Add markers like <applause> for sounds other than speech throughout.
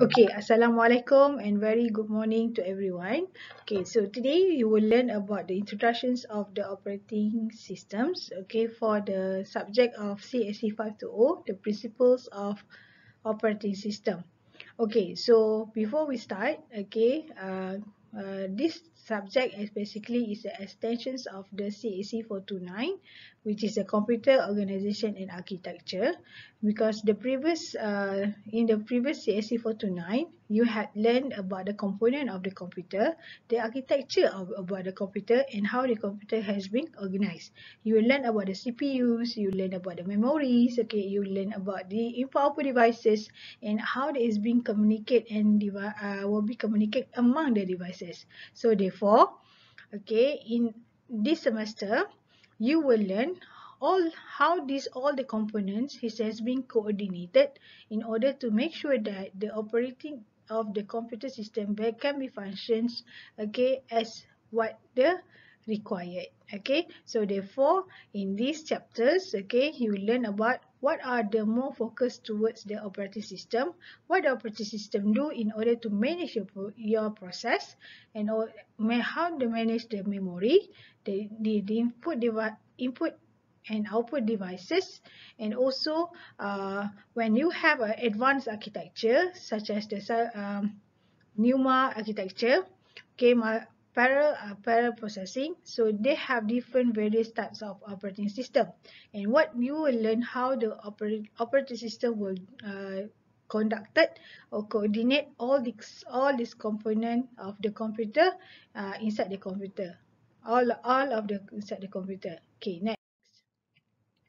Okay, Assalamualaikum and very good morning to everyone. Okay, so today you will learn about the introductions of the operating systems. Okay, for the subject of CSC 520, the principles of operating system. Okay, so before we start, okay, uh, uh, this subject is basically is the extensions of the CAC 429 which is a computer organization and architecture. Because the previous uh, in the previous CAC 429 you had learned about the component of the computer the architecture of about the computer and how the computer has been organized. You will learn about the CPUs you learn about the memories okay? You learn about the output devices and how it is being communicate and uh, will be communicate among the devices. So therefore okay in this semester you will learn all how these all the components has been coordinated in order to make sure that the operating of the computer system can be functions okay as what the required okay. So therefore in these chapters okay you learn about what are the more focus towards the operating system? What the operating system do in order to manage your, your process? And how to manage the memory the, the, the input device input and output devices? And also uh, when you have an advanced architecture such as the um, NUMA architecture okay parallel uh, parallel processing so they have different various types of operating system. And what you will learn how the operate, operating system will uh, conducted or coordinate all these all these component of the computer uh, inside the computer. All all of the inside the computer. Okay next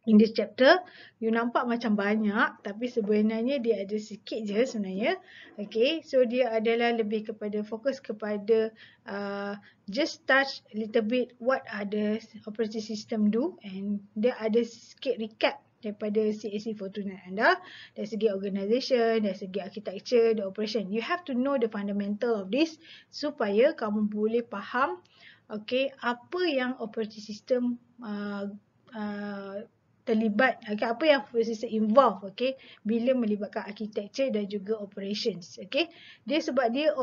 in this chapter you nampak macam banyak tapi sebenarnya dia ada sikit je sebenarnya okay so dia adalah lebih kepada fokus kepada uh, just touch a little bit what are the operating system do and dia ada sikit recap daripada CAC 429 anda dari segi organisation, dari segi architecture, the operation. You have to know the fundamental of this supaya kamu boleh faham okay, apa yang operating system uh, uh, terlibat okay, apa yang processor involve okay bila melibatkan architecture dan juga operations okay. Dia sebab dia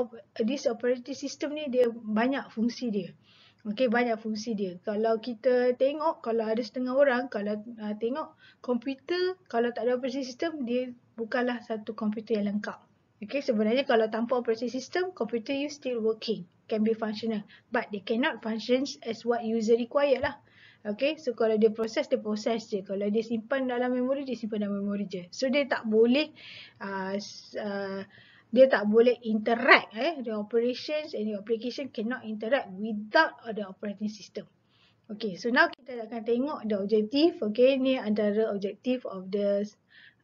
this operating system ni dia banyak fungsi dia okay banyak fungsi dia. Kalau kita tengok kalau ada setengah orang kalau uh, tengok komputer kalau tak ada operating system dia bukanlah satu komputer yang lengkap okay. Sebenarnya kalau tanpa operating system komputer you still working can be functional but they cannot function as what user require lah Okay, so kalau dia proses, dia proses je. Kalau dia simpan dalam memori, dia simpan dalam memori je. So dia tak boleh, uh, uh, dia tak boleh interact. Eh? The operations and the application cannot interact without the operating system. Okay, so now kita akan tengok the objective. Okay, ni antara objective of the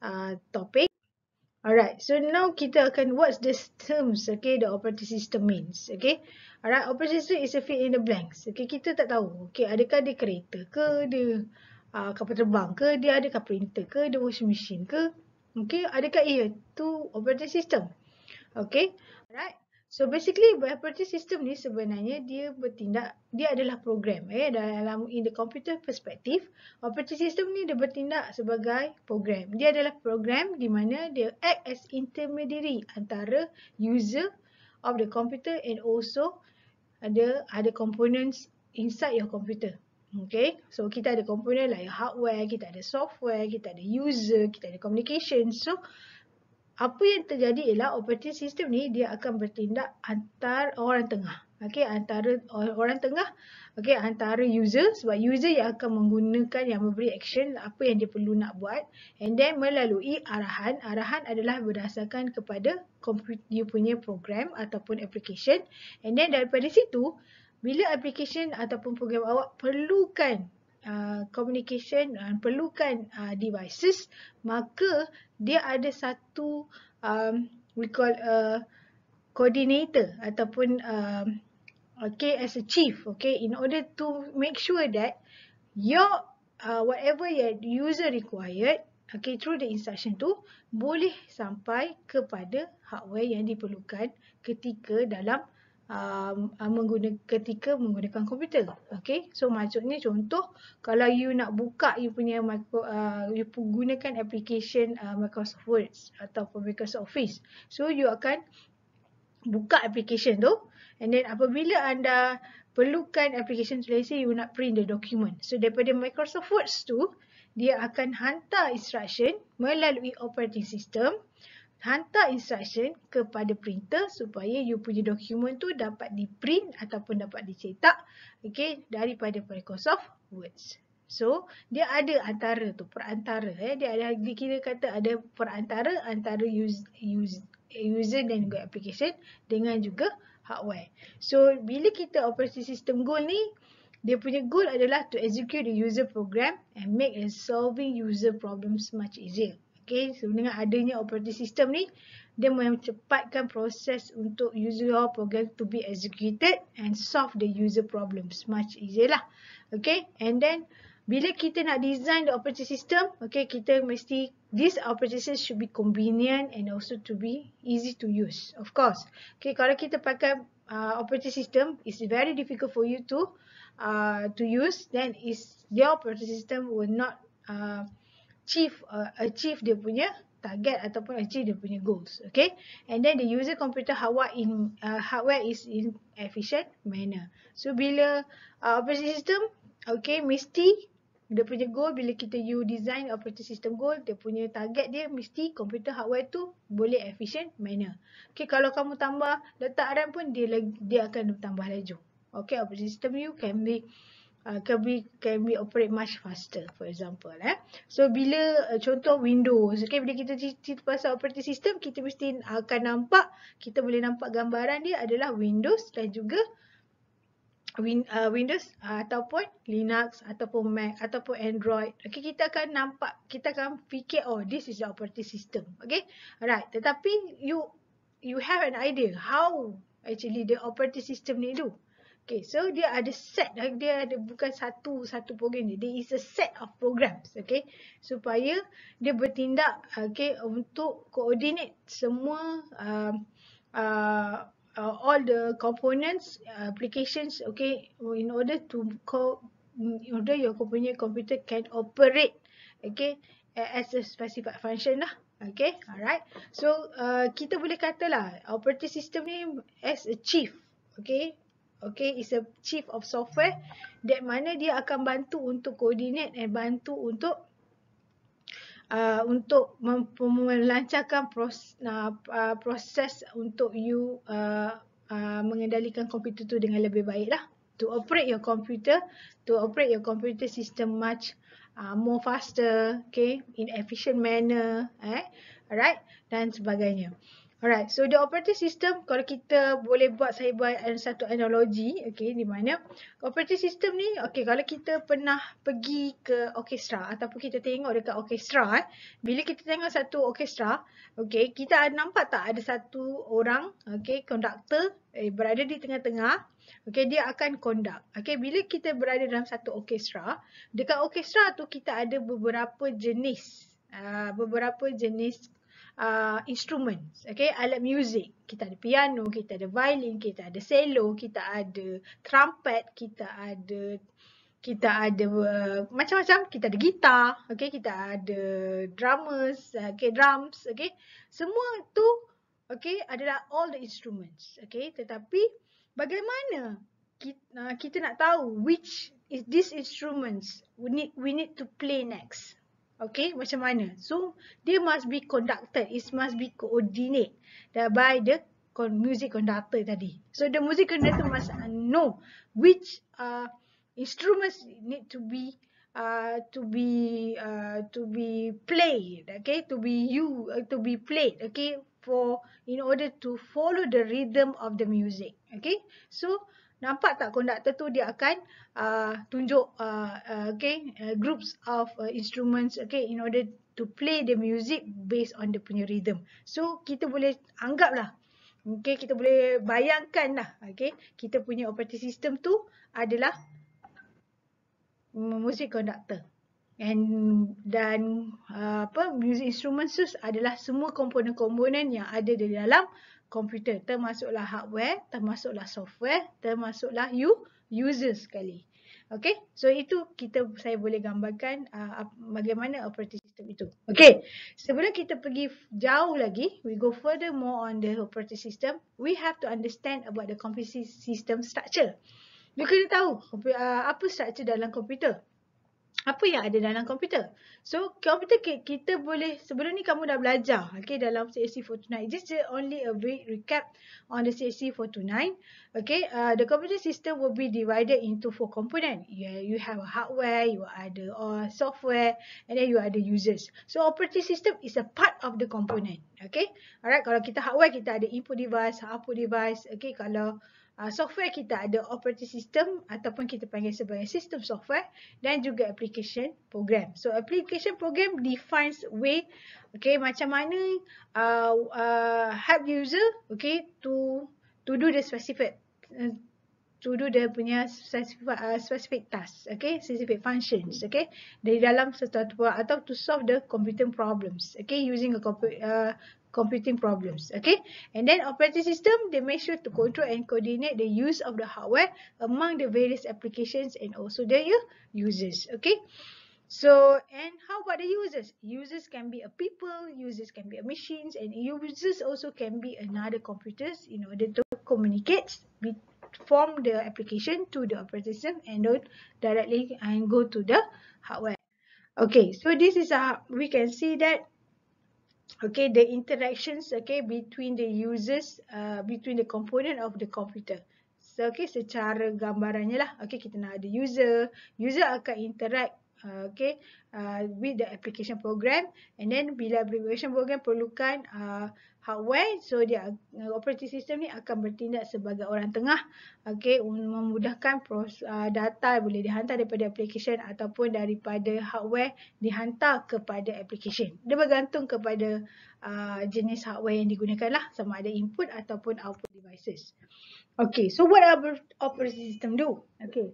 uh, topic. Alright, so now kita akan what's the terms, okay, the operating system means, okay. Alright, operating system is a fill in the blanks. Okay, kita tak tahu, okay, adakah dia kereta ke, dia uh, kapal terbang ke, dia adakah printer ke, dia washing machine ke, okay, adakah ia tu operating system, okay. Alright, So basically operating system ni sebenarnya dia bertindak dia adalah program eh dalam in the computer perspective operating system ni dia bertindak sebagai program. Dia adalah program di mana dia act as intermediary antara user of the computer and also ada ada components inside your computer. Okay, so kita ada component like hardware, kita ada software, kita ada user, kita ada communication. So apa yang terjadi ialah operating system ni dia akan bertindak antar orang tengah. Okey, antara orang tengah, okey, antara user sebab user yang akan menggunakan yang memberi action apa yang dia perlu nak buat and then melalui arahan. Arahan adalah berdasarkan kepada komputer punya program ataupun application and then daripada situ bila application ataupun program awak perlukan Uh, communication dan uh, perlukan uh, devices maka dia ada satu um, we call a coordinator ataupun um, okay as a chief okay in order to make sure that your uh, whatever your user required okay through the instruction tu boleh sampai kepada hardware yang diperlukan ketika dalam uh, menggunakan ketika menggunakan komputer. Okay, so maksudnya contoh kalau you nak buka you punya micro, uh, you gunakan application uh, Microsoft Word ataupun Microsoft Office. So you akan buka application tu and then apabila anda perlukan application let's say you nak print the document. So daripada Microsoft Word tu dia akan hantar instruction melalui operating system hantar instruction kepada printer supaya you punya dokumen tu dapat di print ataupun dapat dicetak okay, daripada Microsoft Word. So dia ada antara tu perantara eh dia ada dikira kata ada perantara antara use, use, user dan juga application dengan juga hardware. So bila kita operating system goal ni dia punya goal adalah to execute the user program and make and solving user problems much easier. Okay, so dengan adanya operating system ni, dia mempercepatkan proses untuk user program to be executed and solve the user problems much easier lah. Okay, and then bila kita nak design the operating system, okay, kita mesti this operating system should be convenient and also to be easy to use. Of course, okay, kalau kita pakai uh, operating system, it's very difficult for you to uh, to use. Then is your operating system will not uh, achieve uh, achieve dia punya target ataupun achieve dia punya goals okay? And then the user computer hardware in uh, hardware is in efficient manner. So bila uh, operating system okay mesti dia punya goal bila kita you design operating system goal dia punya target dia mesti computer hardware tu boleh efficient manner. Okay kalau kamu tambah letak RAM pun dia dia akan tambah laju. Okay operating system you can be uh, can be can be operate much faster for example eh so bila uh, contoh windows okay bila kita cerita pasal operating system kita mesti akan nampak kita boleh nampak gambaran dia adalah windows dan juga Win, uh, Windows uh, ataupun Linux ataupun Mac ataupun Android. Okay, kita akan nampak, kita akan fikir, oh, this is the operating system. Okay, alright. Tetapi you you have an idea how actually the operating system ni do. Okay, so dia ada set, dia ada bukan satu satu program ni. Dia is a set of programs, okay. Supaya dia bertindak, okay, untuk coordinate semua uh, uh, uh, all the components, applications, okay, in order to co in order your punya computer can operate, okay, as a specified function lah. Okay, alright. So, uh, kita boleh katalah operating system ni as a chief, okay, okay is a chief of software. That mana dia akan bantu untuk coordinate and bantu untuk uh, untuk melancarkan pros, uh, uh, proses untuk you uh, uh, mengendalikan komputer tu dengan lebih baik lah. To operate your computer to operate your computer system much uh, more faster okay in efficient manner eh? Alright? Dan sebagainya Alright, so the operating system, kalau kita boleh buat saya buat satu analogi, okay, di mana operating system ni, okay, kalau kita pernah pergi ke orkestra ataupun kita tengok dekat orkestra, eh, bila kita tengok satu orkestra, okay, kita ada nampak tak ada satu orang, okay, konduktor eh, berada di tengah-tengah, okay, dia akan conduct. Okay, bila kita berada dalam satu orkestra, dekat orkestra tu kita ada beberapa jenis, uh, beberapa jenis uh, instruments, okay, alat muzik. Kita ada piano, kita ada violin, kita ada cello, kita ada trumpet, kita ada kita ada uh, macam-macam, kita ada gitar, okay, kita ada drummers, okay, drums, okay. Semua tu, okay, adalah all the instruments, okay. Tetapi bagaimana kita, uh, kita nak tahu which is these instruments we need we need to play next, Okay, macam mana? So, dia must be conducted. It must be coordinate by the music conductor tadi. So, the music conductor must know which uh, instruments need to be uh, to be uh, to be played. Okay, to be you uh, to be played. Okay, for in order to follow the rhythm of the music. Okay, so nampak tak konduktor tu dia akan uh, tunjuk uh, uh, okay uh, groups of uh, instruments okay in order to play the music based on the punya rhythm. So kita boleh anggaplah okay kita boleh bayangkan lah okay kita punya operating system tu adalah music conductor and dan uh, apa music instruments adalah semua komponen-komponen yang ada di dalam komputer. Termasuklah hardware, termasuklah software, termasuklah you user sekali. Okay, so itu kita saya boleh gambarkan uh, bagaimana operating system itu. Okay, sebelum kita pergi jauh lagi, we go further more on the operating system, we have to understand about the computer system structure. You kena tahu uh, apa structure dalam komputer apa yang ada dalam komputer. So, komputer kita boleh, sebelum ni kamu dah belajar okay, dalam CSC 429. Just only a brief recap on the CSC 429. Okay, uh, the computer system will be divided into four component. You, you have a hardware, you ada uh, software, and then you ada users. So, operating system is a part of the component. Okay, alright, kalau kita hardware, kita ada input device, output device. Okay, kalau uh, software kita ada operating system ataupun kita panggil sebagai system software dan juga application program. So application program defines way okay macam mana uh, uh, help user okay to to do the specific uh, to do the punya specific, uh, specific task, okay, specific functions, okay, dari dalam sesuatu atau to solve the computing problems, okay, using a uh, computing problems. Okay, and then operating system they make sure to control and coordinate the use of the hardware among the various applications and also their users. Okay, so and how about the users? Users can be a people, users can be a machines, and users also can be another computers in order to communicate from the application to the operating system and don't directly and go to the hardware. Okay, so this is a we can see that okay the interactions okay between the users uh, between the component of the computer. So okay secara gambarannya lah. Okay kita nak ada user. User akan interact uh, okay. Uh, with the application program. And then bila application program perlukan uh, hardware so dia uh, operating system ni akan bertindak sebagai orang tengah. Okey memudahkan pros, uh, data boleh dihantar daripada application ataupun daripada hardware dihantar kepada application. Dia bergantung kepada uh, jenis hardware yang digunakan lah. Sama ada input ataupun output devices. Okey so what our operating system do? Okey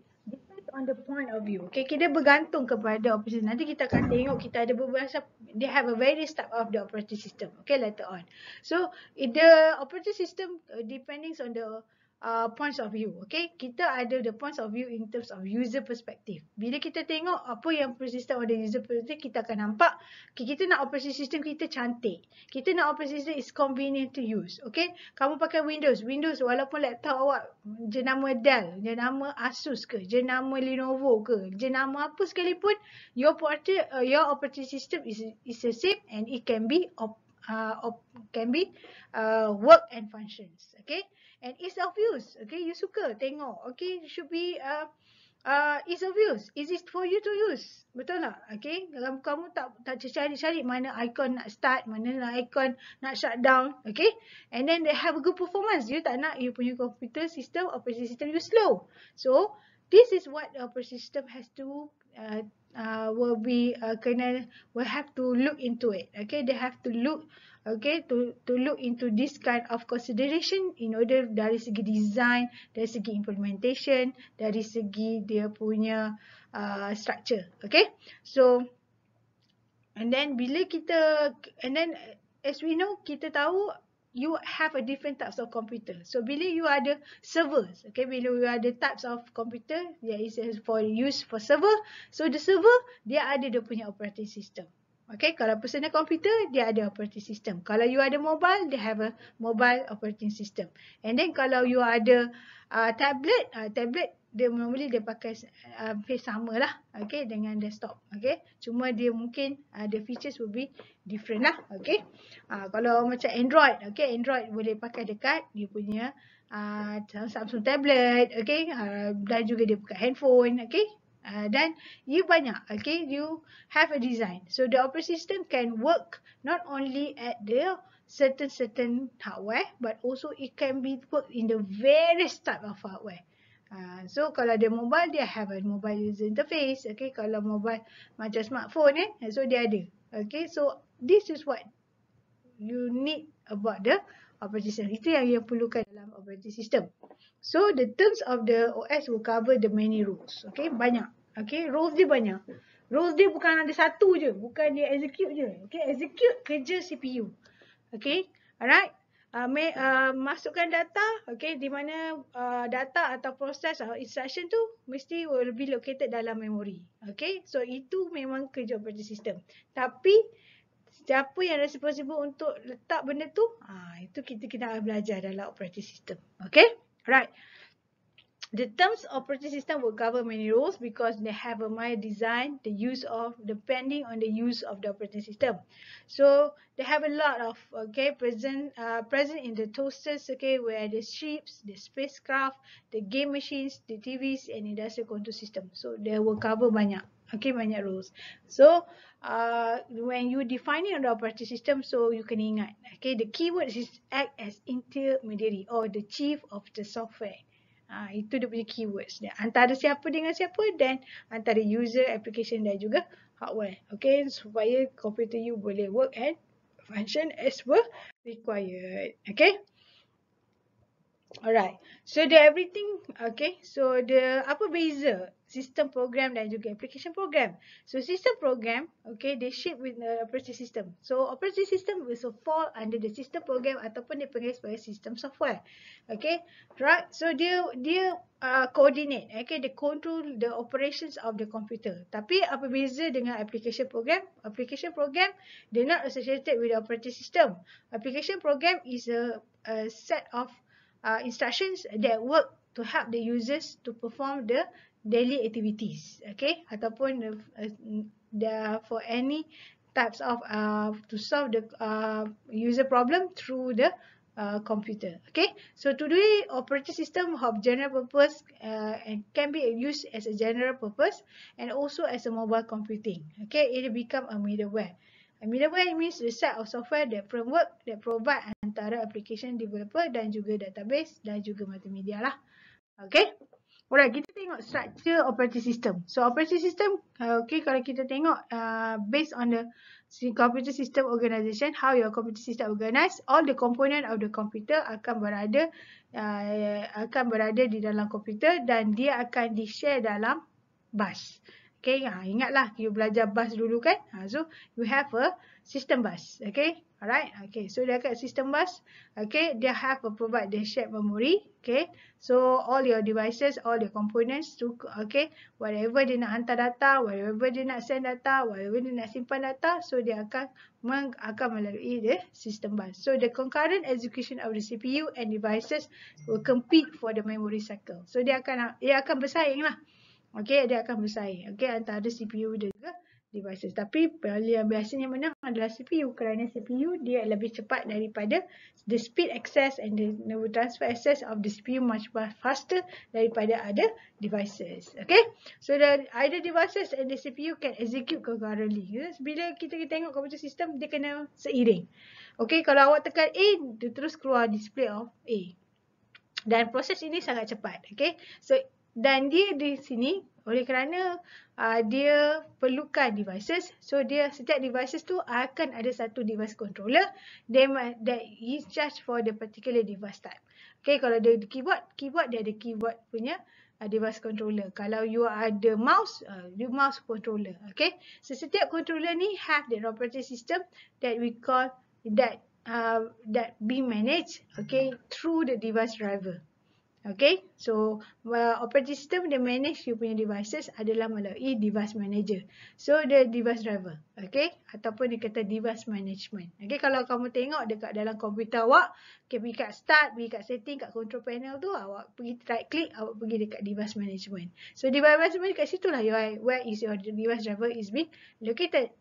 on the point of view. Okay, kita bergantung kepada operating system. Nanti kita akan tengok kita ada beberapa they have a various type of the operating system. Okay, later on. So, the operating system uh, depending on the uh, points of view. Okay, kita ada the points of view in terms of user perspective. Bila kita tengok apa yang operation system ada user perspective, kita akan nampak kita nak operation system kita cantik. Kita nak operation system is convenient to use. Okay, kamu pakai Windows. Windows walaupun laptop awak jenama Dell, jenama Asus ke, jenama Lenovo ke, jenama apa sekalipun, your, portal, uh, your operating system is, is the same and it can be op, uh, can be uh, work and functions. Okay and ease of use. Okay, you suka tengok. Okay, should be uh, uh, ease of use. Easy for you to use. Betul tak? Okay, kalau kamu tak tak cari-cari mana icon nak start, mana nak icon nak shut down. Okay, and then they have a good performance. You tak nak you punya computer system, operation system you slow. So, this is what the operation system has to uh, uh, will be uh, kena will have to look into it. Okay, they have to look okay to to look into this kind of consideration in order dari segi design dari segi implementation dari segi dia punya uh, structure okay so and then bila kita and then as we know kita tahu you have a different types of computer. So bila you ada servers, okay, bila you ada types of computer, there is for use for server. So the server dia ada dia punya operating system. Okay, kalau personal computer, dia ada operating system. Kalau you ada mobile, dia have a mobile operating system. And then kalau you ada uh, tablet, uh, tablet dia normally dia pakai uh, sama lah, okay, dengan desktop, okay. Cuma dia mungkin uh, the features will be different lah, okay. Uh, kalau macam Android, okay, Android boleh pakai dekat dia punya uh, Samsung tablet, okay, uh, dan juga dia pakai handphone, okay. Uh, dan you banyak, okay, you have a design. So the operating system can work not only at the certain certain hardware, but also it can be work in the various type of hardware. Uh, so kalau dia mobile, dia have a mobile user interface. Okay, kalau mobile macam smartphone, eh, so dia ada. Okay, so this is what you need about the operating system. Itu yang you perlukan dalam operating system. So the terms of the OS will cover the many rules. Okay, banyak. Okay, rules dia banyak. Rules dia bukan ada satu je. Bukan dia execute je. Okay, execute kerja CPU. Okay, alright. Uh, uh, masukkan data okay di mana uh, data atau proses atau instruction tu mesti will be located dalam memori okay? So itu memang kerja operating system. Tapi siapa yang responsible untuk letak benda tu? Ah itu kita kena belajar dalam operating system okay? Right The terms operating system will cover many roles because they have a my design, the use of, depending on the use of the operating system. So they have a lot of okay present uh, present in the toasters okay where the ships, the spacecraft, the game machines, the TVs and industrial control system. So they will cover banyak okay banyak roles. So uh, when you defining the operating system, so you can ingat okay the keyword is act as intermediary or the chief of the software. Ha, itu dia punya keywords dia. Antara siapa dengan siapa dan antara user, application dan juga hardware. Okay, supaya komputer you boleh work and function as per required. Okay. Alright. So the everything, okay. So the apa beza sistem program dan juga application program. So sistem program, okay, they ship with the operating system. So operating system will so fall under the system program ataupun dipanggil sebagai sistem software. Okay. Right. So dia dia uh, coordinate, okay, they control the operations of the computer. Tapi apa beza dengan application program? Application program, they not associated with the operating system. Application program is a, a set of uh, instructions that work to help the users to perform the daily activities okay? Ataupun the, uh, the for any types of uh, to solve the uh, user problem through the uh, computer okay? So today operating system have general purpose uh, and can be used as a general purpose and also as a mobile computing okay? It become a middleware Middleware means the set of software that framework that provide antara application developer dan juga database dan juga multimedia lah. Okay. Alright, kita tengok structure operating system. So operating system, uh, okay, kalau kita tengok uh, based on the computer system organization, how your computer system organized, all the component of the computer akan berada uh, akan berada di dalam komputer dan dia akan di-share dalam bus. Okay, ha, ingatlah you belajar bus dulu kan. Ha, so you have a system bus. Okay, alright. Okay, so dia kat system bus. Okay, dia have a provide the shared memory. Okay, so all your devices, all your components to okay, whatever dia nak hantar data, whatever dia nak send data, whatever dia nak simpan data, so dia akan meng, akan melalui the system bus. So the concurrent execution of the CPU and devices will compete for the memory cycle. So dia akan dia akan bersaing lah. Okey, dia akan bersaing. Okey, antara CPU dan juga devices. Tapi yang biasanya menang adalah CPU kerana CPU dia lebih cepat daripada the speed access and the transfer access of the CPU much faster daripada ada devices. Okay, so the either devices and the CPU can execute concurrently. Bila kita tengok komputer sistem dia kena seiring. Okay, kalau awak tekan A, dia terus keluar display of A. Dan proses ini sangat cepat. Okay, so dan dia di sini oleh kerana uh, dia perlukan devices so dia setiap devices tu akan ada satu device controller that is just for the particular device type. Okay kalau dia keyboard keyboard dia ada keyboard punya uh, device controller. Kalau you ada mouse uh, you mouse controller okay? So setiap controller ni have the operating system that we call that uh, that be managed okay through the device driver Okay, so uh, operating system dia manage you punya devices adalah melalui device manager. So the device driver, okay, ataupun dia kata device management. Okay, kalau kamu tengok dekat dalam komputer awak, okay, pergi kat start, pergi kat setting, kat control panel tu, awak pergi right click, awak pergi dekat device management. So device management kat situ lah where is your device driver is being located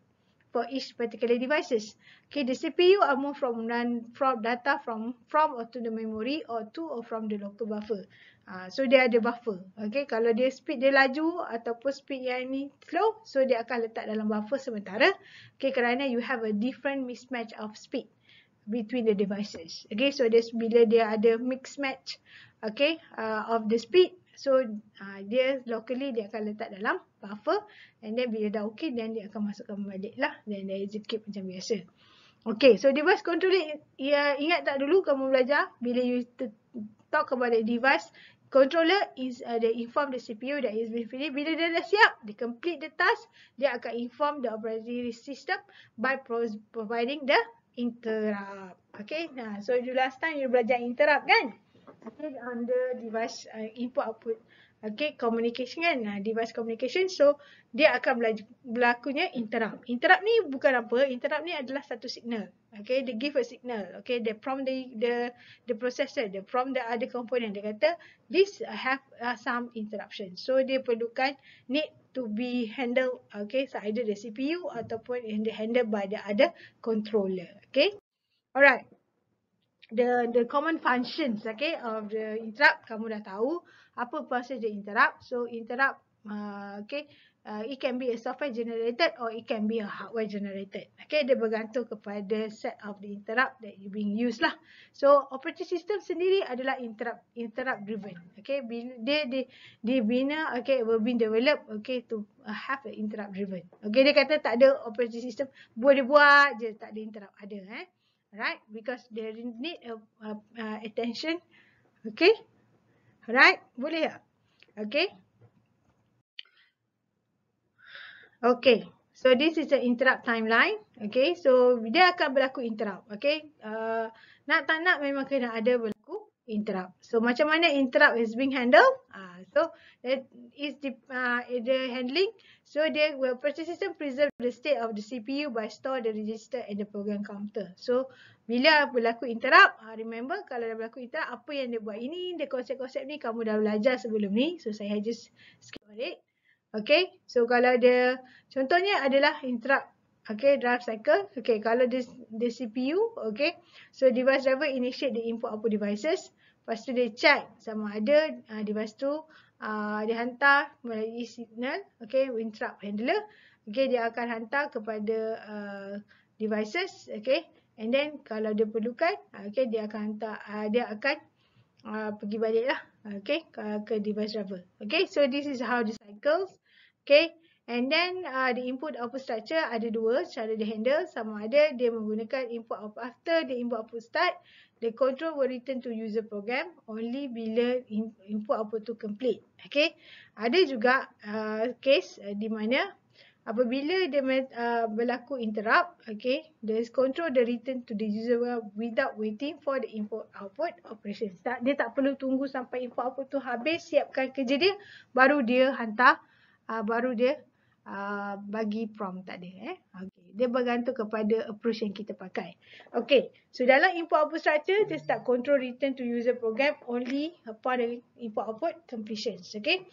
for each particular devices. Okay, the CPU are moved from run from data from from or to the memory or to or from the local buffer. Uh, so dia ada buffer. Okay, kalau dia speed dia laju ataupun speed yang ni slow, so dia akan letak dalam buffer sementara. Okay, kerana you have a different mismatch of speed between the devices. Okay, so this bila dia ada mix match, okay, uh, of the speed, So uh, dia locally dia akan letak dalam buffer and then bila dah okay then dia akan masukkan balik lah dan dia execute macam biasa. Okay so device controller ya, ingat tak dulu kamu belajar bila you talk about the device controller is uh, the inform the CPU that is been finished. Bila dia dah siap, dia complete the task, dia akan inform the operating system by providing the interrupt. Okay, nah, so you last time you belajar interrupt kan? Okay, the device uh, input output. Okay, communication kan, uh, device communication. So, dia akan berlakunya interrupt. Interrupt ni bukan apa, interrupt ni adalah satu signal. Okay, they give a signal. Okay, they prompt the the the processor, they prompt the other component. Dia kata, this have uh, some interruption. So, dia perlukan need to be handled, okay, so either the CPU ataupun handled by the other controller. Okay, alright the the common functions okay of the interrupt kamu dah tahu apa proses the interrupt. So interrupt uh, okay uh, it can be a software generated or it can be a hardware generated okay. Dia bergantung kepada set of the interrupt that you being used lah. So operating system sendiri adalah interrupt interrupt driven okay. Dia dia dibina okay will be developed okay to have a interrupt driven. Okay dia kata tak ada operating system boleh buat je tak ada interrupt ada eh right? Because they need a, a, a attention, okay? Right? Boleh tak? Okay? Okay. So this is the interrupt timeline. Okay. So dia akan berlaku interrupt. Okay. Uh, nak tak nak memang kena ada berlaku interrupt. So macam mana interrupt is being handled? Uh, so that is the, uh, the handling. So the operating system preserve the state of the CPU by store the register and the program counter. So bila berlaku interrupt, uh, remember kalau dah berlaku interrupt apa yang dia buat ini, the konsep-konsep ni kamu dah belajar sebelum ni. So saya just skip it. Okay, so kalau dia contohnya adalah interrupt Okay, drive cycle. Okay, kalau the, the CPU, okay. So, device driver initiate the input output devices. Lepas tu dia check sama ada uh, device tu uh, dia hantar melalui signal okay interrupt handler. Okay dia akan hantar kepada uh, devices okay. And then kalau dia perlukan okay dia akan hantar uh, dia akan uh, pergi balik lah okay ke, ke device driver. Okay so this is how the cycles okay And then uh, the input output structure ada dua cara dia handle sama ada dia menggunakan input output after the input output start the control will return to user program only bila input output tu complete. Okay. Ada juga uh, case uh, di mana apabila dia uh, berlaku interrupt, okay, the control the return to the user without waiting for the input output operation start. Dia tak perlu tunggu sampai input output tu habis siapkan kerja dia baru dia hantar uh, baru dia uh, bagi prompt tadi eh. Okay. Dia bergantung kepada approach yang kita pakai. Okay. So dalam input output structure dia start control return to user program only upon input output completions. Okay.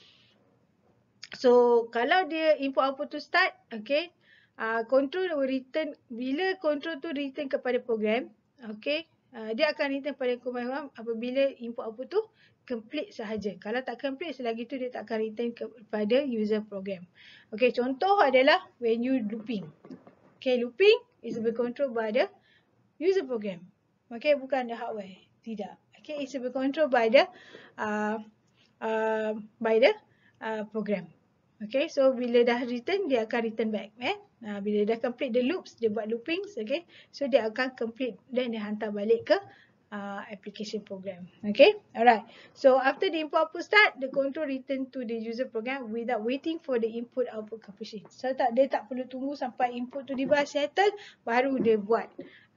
So kalau dia input output tu start, okay. Uh, control will return bila control tu return kepada program, okay. Uh, dia akan return pada program apabila input output tu complete sahaja. Kalau tak complete selagi tu dia tak akan return kepada user program. Okay, contoh adalah when you looping. Okay, looping is be controlled by the user program. Okay, bukan the hardware. Tidak. Okay, it's be controlled by the uh, uh, by the uh, program. Okay, so bila dah return, dia akan return back. Eh? Uh, bila dah complete the loops, dia buat loopings. Okay, so dia akan complete dan dia hantar balik ke uh, application program. Okay, alright. So after the input output start, the control return to the user program without waiting for the input output completion. So tak dia tak perlu tunggu sampai input tu device settle baru dia buat.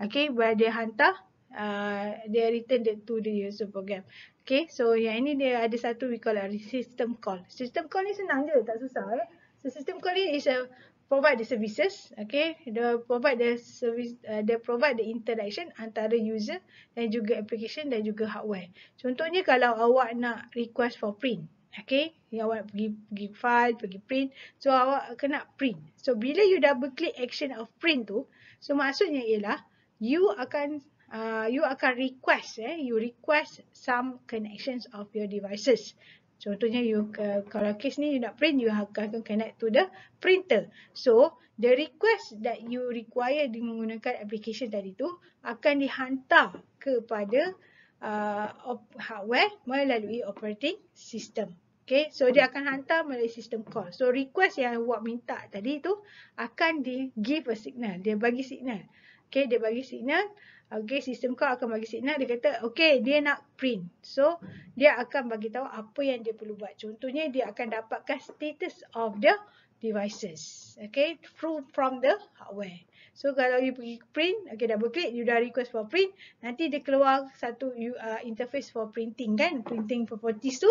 Okay, baru dia hantar uh, dia return the, to the user program. Okay, so yang ini dia ada satu we call a system call. System call ni senang je, tak susah eh. So system call ni is a provide the services okay? The provide the service uh, they provide the interaction antara user dan juga application dan juga hardware. Contohnya kalau awak nak request for print okay? Awak pergi pergi file pergi print so awak kena print. So bila you double click action of print tu so maksudnya ialah you akan uh, you akan request eh? You request some connections of your devices Contohnya you uh, kalau case ni you nak print you akan connect to the printer. So the request that you require di menggunakan application tadi tu akan dihantar kepada uh, hardware melalui operating system. Okay, so dia akan hantar melalui sistem call. So request yang awak minta tadi tu akan di give a signal. Dia bagi signal. Okay, dia bagi signal. Okay, sistem kau akan bagi signal. Dia kata, okay, dia nak print. So, dia akan bagi tahu apa yang dia perlu buat. Contohnya, dia akan dapatkan status of the devices. Okay, through from the hardware. So kalau you pergi print, okay double click, you dah request for print, nanti dia keluar satu uh, interface for printing kan, printing properties tu.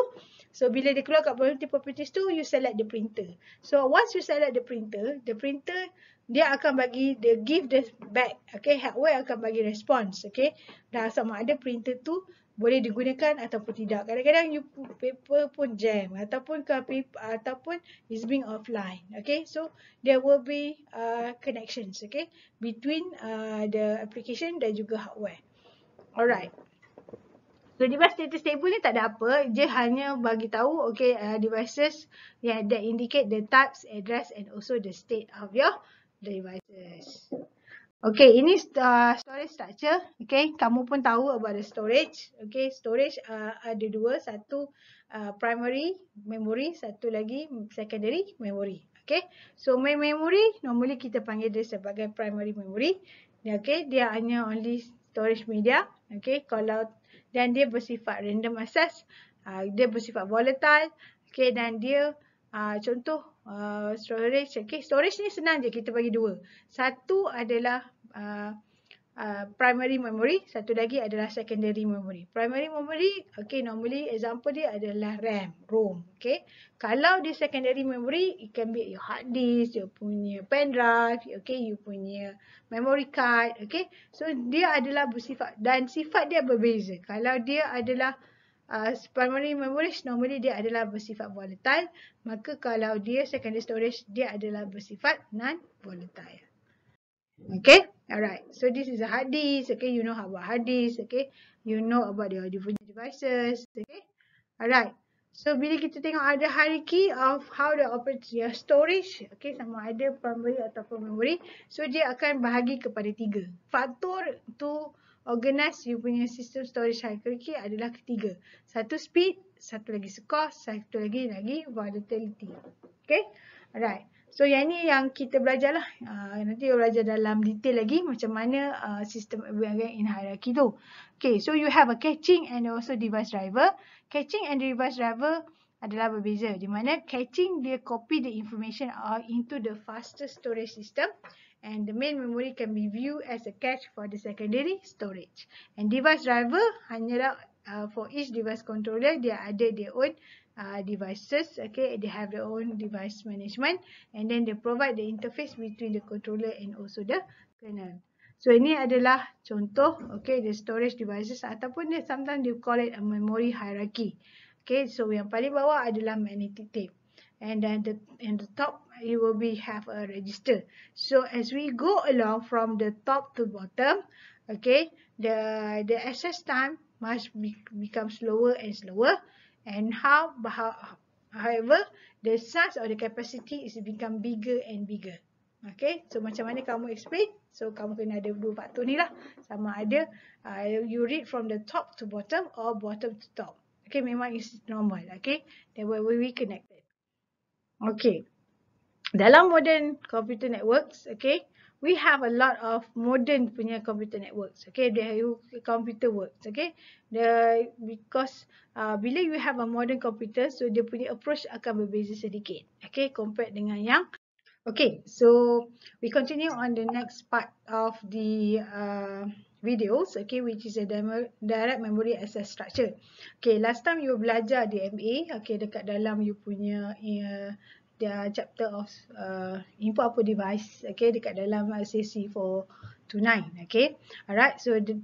So bila dia keluar kat printing properties tu, you select the printer. So once you select the printer, the printer dia akan bagi the give the back, okay, hardware akan bagi response, okay. Dah sama ada printer tu boleh digunakan ataupun tidak. Kadang-kadang you paper pun jam ataupun paper ataupun is being offline. Okay, so there will be uh, connections, okay, between uh, the application dan juga hardware. Alright. So device status table ni tak ada apa, dia hanya bagi tahu okay uh, devices yang that indicate the types, address and also the state of your devices. Okay, ini uh, storage structure. Okay, kamu pun tahu about the storage. Okay, storage uh, ada dua. Satu uh, primary memory, satu lagi secondary memory. Okay, so main memory normally kita panggil dia sebagai primary memory. Okay, dia hanya only storage media. Okay, kalau dan dia bersifat random access. Uh, dia bersifat volatile. Okay, dan dia uh, contoh uh, storage. Okay, storage ni senang je kita bagi dua. Satu adalah uh, uh, primary memory, satu lagi adalah secondary memory. Primary memory, okay, normally example dia adalah RAM, ROM. Okay, kalau di secondary memory, it can be your hard disk, you punya pen drive, okay, you punya memory card. Okay, so dia adalah bersifat dan sifat dia berbeza. Kalau dia adalah uh, primary memory normally dia adalah bersifat volatile. Maka kalau dia secondary storage dia adalah bersifat non-volatile. Okay, alright. So this is a hard disk. Okay, you know how about hard disk. Okay, you know about the different devices. Okay, alright. So bila kita tengok ada hierarchy of how the operate your storage, okay, sama ada primary ataupun memory, so dia akan bahagi kepada tiga. Faktor tu organize you punya system storage hierarchy adalah ketiga. Satu speed, satu lagi cost, satu lagi lagi volatility. Okay? Alright. So yang ni yang kita belajar lah. Uh, nanti kita belajar dalam detail lagi macam mana uh, sistem in hierarchy tu. Okay, so you have a catching and also device driver. Catching and device driver adalah berbeza. Di mana catching dia copy the information into the faster storage system and the main memory can be viewed as a cache for the secondary storage. And device driver hanyalah uh, for each device controller dia ada their own uh, devices. Okay, they have their own device management and then they provide the interface between the controller and also the kernel. So ini adalah contoh okay the storage devices ataupun dia sometimes they call it a memory hierarchy. Okay, so yang paling bawah adalah magnetic tape and then the in the top you will be have a register. So as we go along from the top to bottom okay the the access time must be, become slower and slower. And how, how however the size or the capacity is become bigger and bigger. Okay so macam mana kamu explain? So kamu kena ada dua faktor ni lah. Sama ada uh, you read from the top to bottom or bottom to top. Okay memang is normal okay? Then we we connected. Okay. Dalam modern computer networks, okay, we have a lot of modern punya computer networks. Okay, the computer works. Okay, the because uh, bila you have a modern computer, so dia punya approach akan berbeza sedikit. Okay, compared dengan yang Okay, so we continue on the next part of the uh, videos, okay, which is a direct memory access structure. Okay, last time you belajar DMA, okay, dekat dalam you punya uh, the chapter of uh, input output device, okay, dekat dalam SAC 429, okay. Alright, so the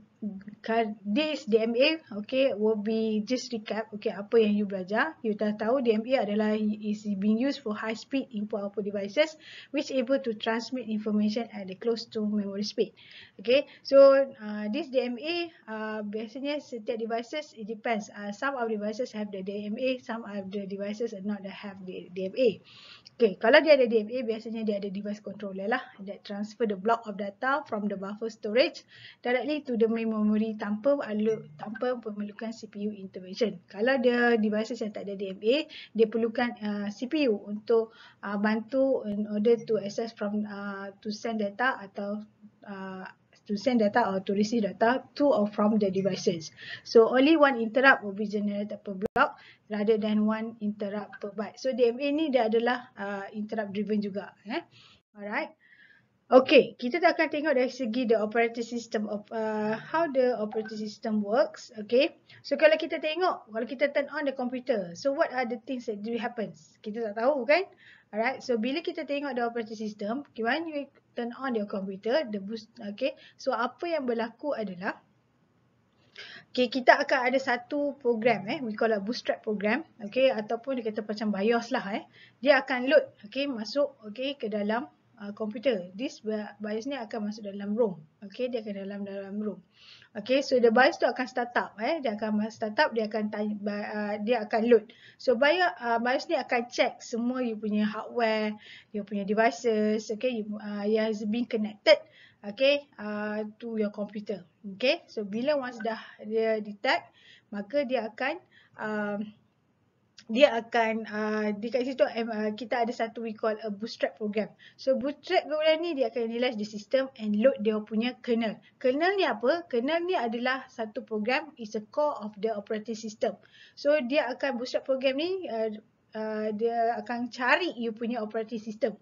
this DMA okay will be just recap okay apa yang you belajar. You dah tahu DMA adalah is being used for high speed input output devices which able to transmit information at the close to memory speed okay. So uh, this DMA uh, biasanya setiap devices it depends. Uh, some of devices have the DMA some of the devices are not that have the DMA okay kalau dia ada DMA biasanya dia ada device controller lah that transfer the block of data from the buffer storage directly to the memory memory tanpa tanpa memerlukan CPU intervention. Kalau dia devices yang tak ada DMA, dia perlukan uh, CPU untuk uh, bantu in order to access from uh, to send data atau uh, to send data or to receive data to or from the devices. So only one interrupt will be generated per block rather than one interrupt per byte. So DMA ni dia adalah uh, interrupt driven juga. Eh? Alright. Okay, kita akan tengok dari segi the operating system of uh, how the operating system works. Okay, so kalau kita tengok, kalau kita turn on the computer, so what are the things that do happens? Kita tak tahu kan? Alright, so bila kita tengok the operating system, when you turn on your computer, the boost, okay, so apa yang berlaku adalah, okay, kita akan ada satu program, eh, we call it bootstrap program, okay, ataupun dia kata macam BIOS lah, eh, dia akan load, okay, masuk, okay, ke dalam uh, komputer. This BIOS ni akan masuk dalam ROM. Okay, dia akan dalam dalam ROM. Okay, so the BIOS tu akan start up. Eh. Dia akan start up, dia akan tanya, uh, dia akan load. So BIOS, uh, BIOS ni akan check semua you punya hardware, you punya devices, okay, you, uh, yang has been connected okay, uh, to your computer. Okay, so bila once dah dia detect, maka dia akan uh, dia akan uh, di kat situ uh, kita ada satu we call a bootstrap program. So bootstrap program ni dia akan analyze the system and load dia punya kernel. Kernel ni apa? Kernel ni adalah satu program is a core of the operating system. So dia akan bootstrap program ni uh, uh, dia akan cari you punya operating system.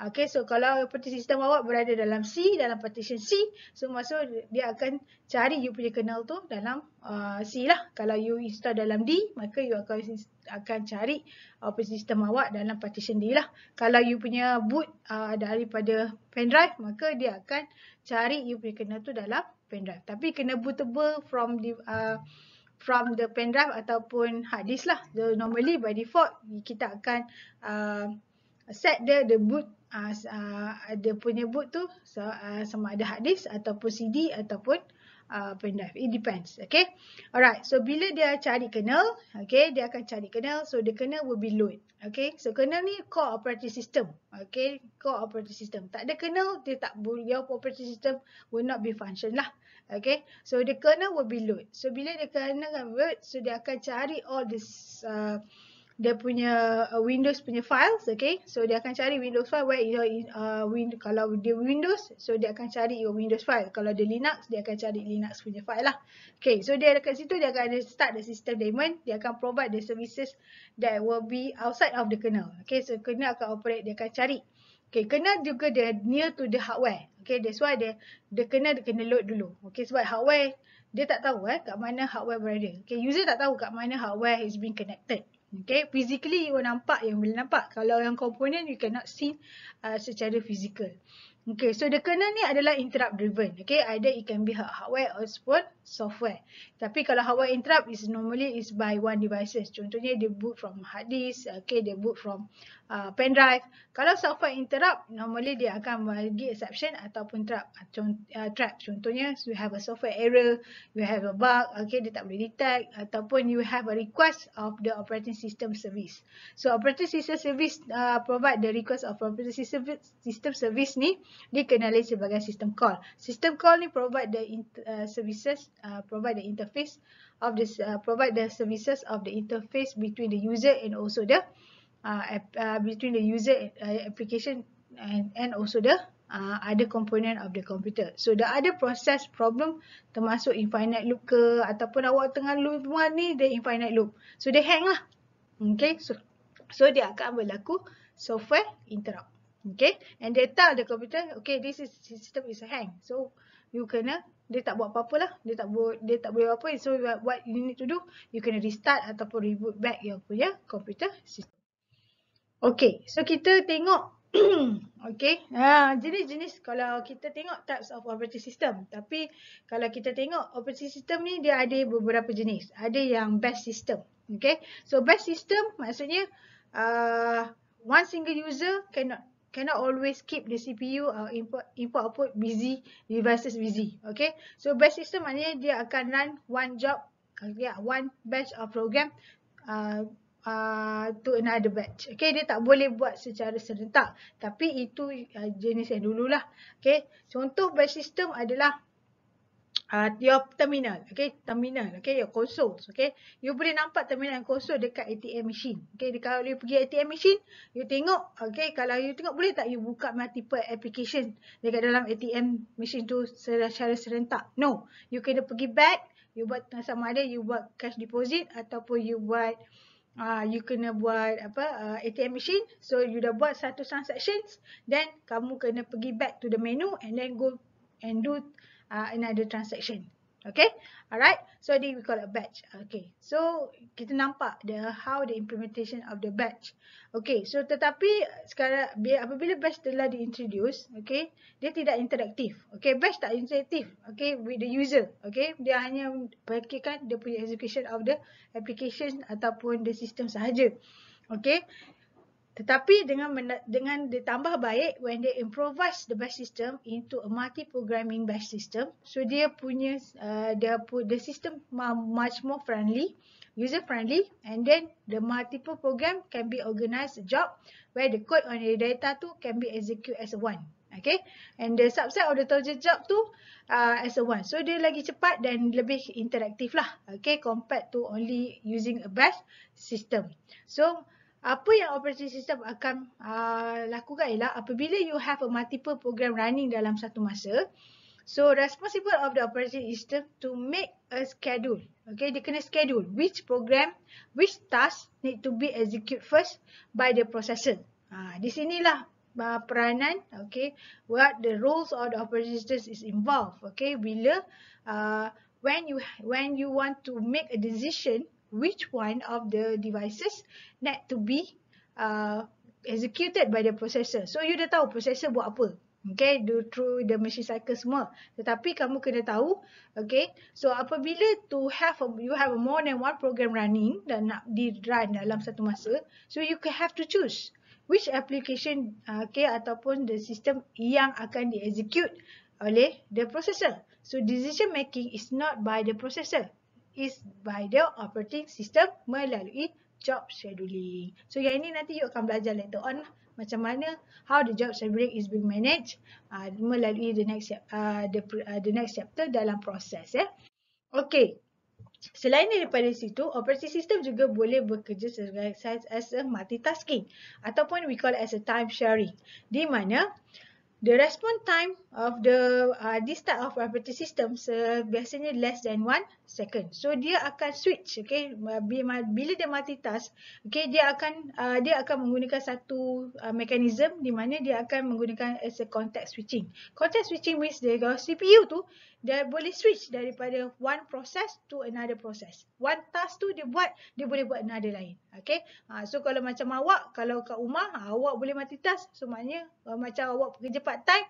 Okay, so kalau operating system awak berada dalam C, dalam partition C, so maksud dia akan cari you punya kernel tu dalam uh, C lah. Kalau you install dalam D, maka you akan akan cari operating system awak dalam partition D lah. Kalau you punya boot uh, daripada pendrive, maka dia akan cari you punya kernel tu dalam pendrive. Tapi kena bootable from the uh, from the pendrive ataupun hard disk lah. So normally by default kita akan uh, set the the boot uh, uh, ada punya boot tu so, uh, sama ada hard disk ataupun CD ataupun uh, pendrive. It depends. Okay. Alright. So bila dia cari kernel, okay, dia akan cari kernel. So the kernel will be load. Okay. So kernel ni core operating system. Okay. Core operating system. Tak ada kernel, dia tak your operating system will not be function lah. Okay. So the kernel will be load. So bila dia kernel kan load, so dia akan cari all this uh, dia punya uh, Windows punya files, okay. So dia akan cari Windows file where your uh, win kalau dia Windows, so dia akan cari your Windows file. Kalau dia Linux, dia akan cari Linux punya file lah. Okay, so dia dekat situ dia akan start the system daemon, dia akan provide the services that will be outside of the kernel. Okay, so kernel akan operate, dia akan cari. Okay, kernel juga dia near to the hardware. Okay, that's why dia dia kena dia kena load dulu. Okay, sebab hardware dia tak tahu eh kat mana hardware berada. Okay, user tak tahu kat mana hardware is being connected. Okay, physically you nampak yang boleh nampak. Kalau yang komponen you cannot see uh, secara physical. Okay, so the kernel ni adalah interrupt driven. Okay, either it can be hardware or software. Tapi kalau hardware interrupt is normally is by one devices. Contohnya dia boot from hard disk, okay, dia boot from uh, pen drive. Kalau software interrupt, normally dia akan bagi exception ataupun trap. Uh, trap. Contohnya, you have a software error, you have a bug, okay, dia tak boleh detect ataupun you have a request of the operating system service. So, operating system service uh, provide the request of operating system, system service ni dikenali sebagai system call. System call ni provide the uh, services, uh, provide the interface of this, uh, provide the services of the interface between the user and also the uh, uh, between the user uh, application and, and also the uh, other component of the computer. So the other process problem termasuk infinite loop ke ataupun awak tengah loop one ni dia infinite loop. So dia hang lah. Okay. So, so dia akan berlaku software interrupt. Okay. And tell the computer okay this is system is a hang. So you kena dia tak buat apa-apa lah. Dia tak buat dia tak boleh apa. So what you need to do you kena restart ataupun reboot back your punya computer system. Okay, so kita tengok <clears throat> okay, ha, jenis-jenis kalau kita tengok types of operating system. Tapi kalau kita tengok operating system ni dia ada beberapa jenis. Ada yang best system. Okay, so best system maksudnya uh, one single user cannot cannot always keep the CPU uh, input input output busy devices busy. Okay, so best system maknanya dia akan run one job, okay, one batch of program uh, uh, to another batch. Okay, dia tak boleh buat secara serentak. Tapi itu uh, jenis yang dululah. Okay, contoh batch system adalah uh, your terminal. Okay, terminal. Okay, your console. Okay, you boleh nampak terminal console dekat ATM machine. Okay, kalau you pergi ATM machine, you tengok. Okay, kalau you tengok boleh tak you buka multiple application dekat dalam ATM machine tu secara serentak? No, you kena pergi back. You buat sama ada you buat cash deposit ataupun you buat uh, you kena buat apa uh, ATM machine. So you dah buat satu transactions then kamu kena pergi back to the menu and then go and do uh, another transaction Okay, alright. So this we call a batch. Okay, so kita nampak the how the implementation of the batch. Okay, so tetapi sekarang apabila batch telah diintroduce, okay, dia tidak interaktif. Okay, batch tak interaktif. Okay, with the user. Okay, dia hanya pakaikan dia punya execution of the application ataupun the system sahaja. Okay, tetapi dengan dengan ditambah baik when they improvise the bash system into a multi programming bash system so dia punya uh, dia the system much more friendly user friendly and then the multiple program can be organized job where the code on the data tu can be execute as one okay? And the subset of the target job tu uh, as a one. So dia lagi cepat dan lebih interaktif lah okay compared to only using a bash system. So apa yang operating system akan uh, lakukan ialah apabila you have a multiple program running dalam satu masa? So responsible of the operating system to make a schedule. Okay dia kena schedule which program which task need to be execute first by the processor. Uh, di sinilah uh, peranan okay what the rules of the operating system is involved okay bila uh, when you when you want to make a decision which one of the devices need to be uh, executed by the processor. So you dah tahu processor buat apa. Okay, do through the machine cycle semua. Tetapi kamu kena tahu, okay. So apabila to have a, you have a more than one program running dan nak di run dalam satu masa, so you can have to choose which application, okay, ataupun the system yang akan di execute oleh the processor. So decision making is not by the processor is by the operating system melalui job scheduling. So yang ini nanti you akan belajar later on macam mana how the job scheduling is being managed uh, melalui the next uh, the uh, the next chapter dalam proses ya. Okay. Selain daripada situ, operating system juga boleh bekerja sebagai as a multitasking ataupun we call as a time sharing. Di mana the response time of the uh, this type of operating system biasanya less than one second. So dia akan switch, okay. Bila dia multitask, okay, dia akan uh, dia akan menggunakan satu uh, mechanism di mana dia akan menggunakan as a context switching. Context switching means dia kalau CPU tu dia boleh switch daripada one process to another process. One task tu dia buat, dia boleh buat another lain. Okay. Uh, so kalau macam awak, kalau kat rumah, uh, awak boleh multitask. So maknanya uh, macam awak kerja part time.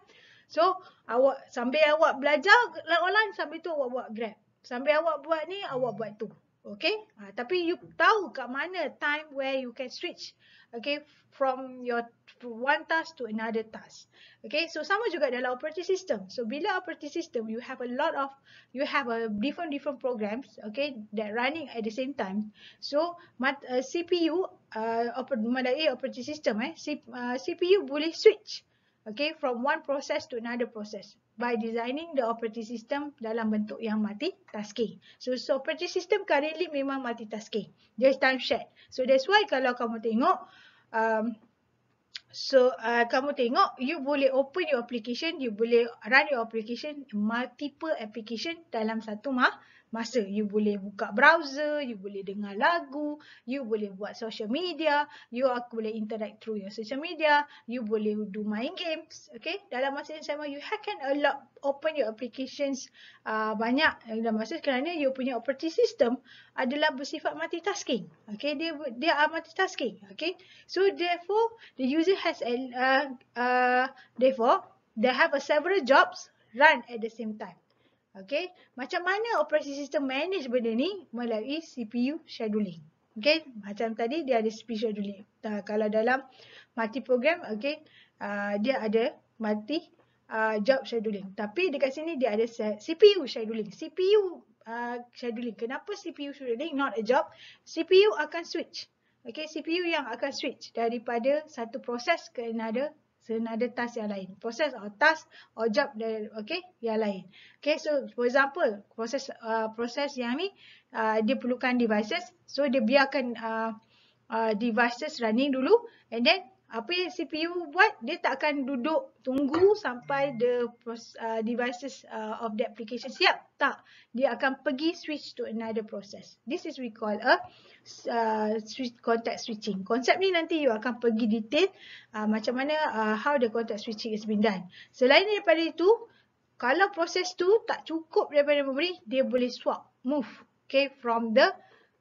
So awak sambil awak belajar online, sambil tu awak buat grab. Sambil awak buat ni, awak buat tu. Okay. Uh, tapi you tahu kat mana time where you can switch. Okay. From your one task to another task. Okay, so sama juga dalam operating system. So bila operating system, you have a lot of, you have a different different programs, okay, that running at the same time. So uh, CPU, uh, operating system, eh, C, uh, CPU boleh switch, okay, from one process to another process by designing the operating system dalam bentuk yang multitasking. So, so operating system currently memang multitasking. Dia time shared. So that's why kalau kamu tengok, um, So, uh, kamu tengok, you boleh open your application, you boleh run your application, multiple application dalam satu mah, masa. You boleh buka browser, you boleh dengar lagu, you boleh buat social media, you aku boleh interact through your social media, you boleh do main games, okay? Dalam masa yang sama, you can a lot open your applications uh, banyak dalam masa kerana you punya operating system adalah bersifat multitasking, okay? Dia dia are multitasking, okay? So therefore, the user has a, uh, uh, therefore, they have a several jobs run at the same time. Okay, macam mana operasi sistem manage benda ni melalui CPU scheduling. Okay, macam tadi dia ada CPU scheduling. Uh, kalau dalam multi program, okay, uh, dia ada multi uh, job scheduling. Tapi dekat sini dia ada CPU scheduling. CPU uh, scheduling. Kenapa CPU scheduling not a job? CPU akan switch. Okay, CPU yang akan switch daripada satu proses ke another senada task yang lain. Proses or task or job okay yang lain. Okay so for example proses uh, proses yang ni uh, dia perlukan devices. So dia biarkan uh, uh, devices running dulu. And then apa yang CPU buat dia tak akan duduk tunggu sampai the uh, devices uh, of the application siap. Tak. Dia akan pergi switch to another process. This is we call a uh, switch context switching konsep ni nanti you akan pergi detail uh, macam mana uh, how the context switching is been done selain daripada itu kalau proses tu tak cukup daripada memory dia boleh swap move okay from the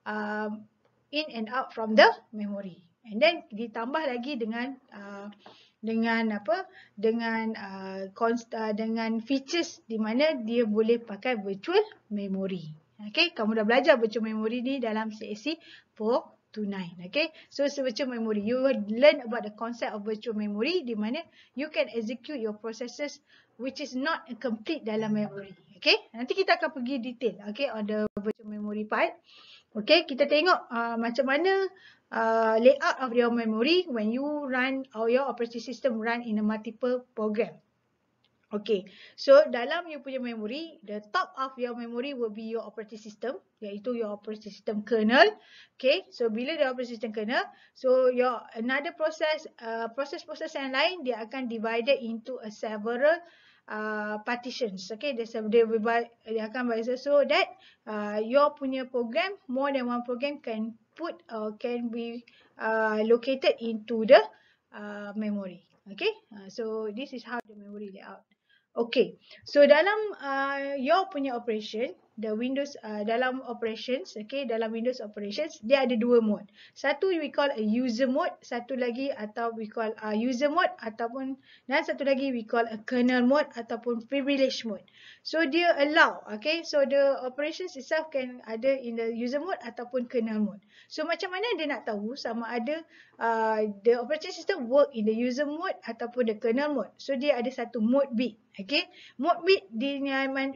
um, in and out from the memory. And then ditambah lagi dengan uh, dengan apa? Dengan uh, uh, dengan features di mana dia boleh pakai virtual memory. Okay, kamu dah belajar virtual memory ni dalam CSC 429. Okay, so so virtual memory. You will learn about the concept of virtual memory di mana you can execute your processes which is not complete dalam memory. Okay, nanti kita akan pergi detail okay, on the virtual memory part. Okay, kita tengok uh, macam mana uh, layout of your memory when you run or your operating system run in a multiple program. Okay, so dalam you punya memory, the top of your memory will be your operating system, iaitu your operating system kernel. Okay, so bila the operating system kernel, so your another process, uh, process-process yang lain, dia akan divided into a several uh, partitions. Okay, there's a, they, they akan bahasa so that uh, your punya program, more than one program can put or uh, can be uh, located into the uh, memory. Okay, uh, so this is how the memory layout. Okay, so dalam uh, your punya operation, the Windows uh, dalam operations, okay, dalam Windows operations, dia ada dua mode. Satu we call a user mode, satu lagi atau we call a uh, user mode ataupun dan satu lagi we call a kernel mode ataupun privilege mode. So dia allow, okay, so the operations itself can ada in the user mode ataupun kernel mode. So macam mana dia nak tahu sama ada uh, the operating system work in the user mode ataupun the kernel mode. So dia ada satu mode bit. Okay, mode bit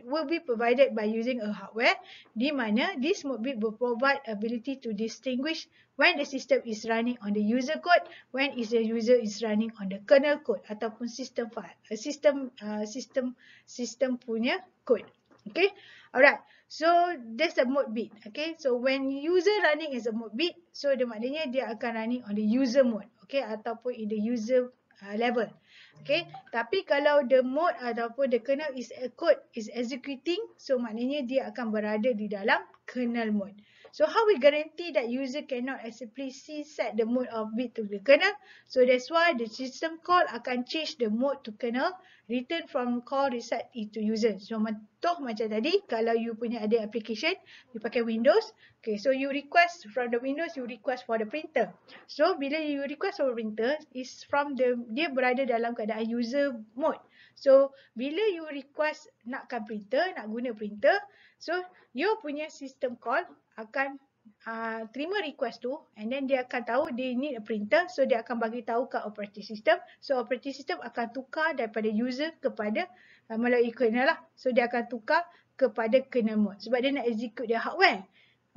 will be provided by using a hardware di mana this mode bit will provide ability to distinguish when the system is running on the user code, when is the user is running on the kernel code ataupun system file, a system uh, system system punya code. Okay, alright. So there's a mode bit. Okay, so when user running as a mode bit, so the maknanya dia akan running on the user mode. Okay, ataupun in the user uh, level. Okay, tapi kalau the mode ataupun the kernel is a code is executing, so maknanya dia akan berada di dalam kernel mode. So how we guarantee that user cannot explicitly set the mode of bit to the kernel? So that's why the system call akan change the mode to kernel, return from call reset it to user. So toh macam tadi, kalau you punya ada application, you pakai Windows, okay, so you request from the Windows, you request for the printer. So bila you request for printer, is from the dia berada dalam keadaan user mode. So bila you request nakkan printer, nak guna printer, so you punya system call akan uh, terima request tu and then dia akan tahu dia need a printer so dia akan bagi tahu ke operating system. So operating system akan tukar daripada user kepada uh, melalui kernel lah. So dia akan tukar kepada kernel mode sebab dia nak execute dia hardware.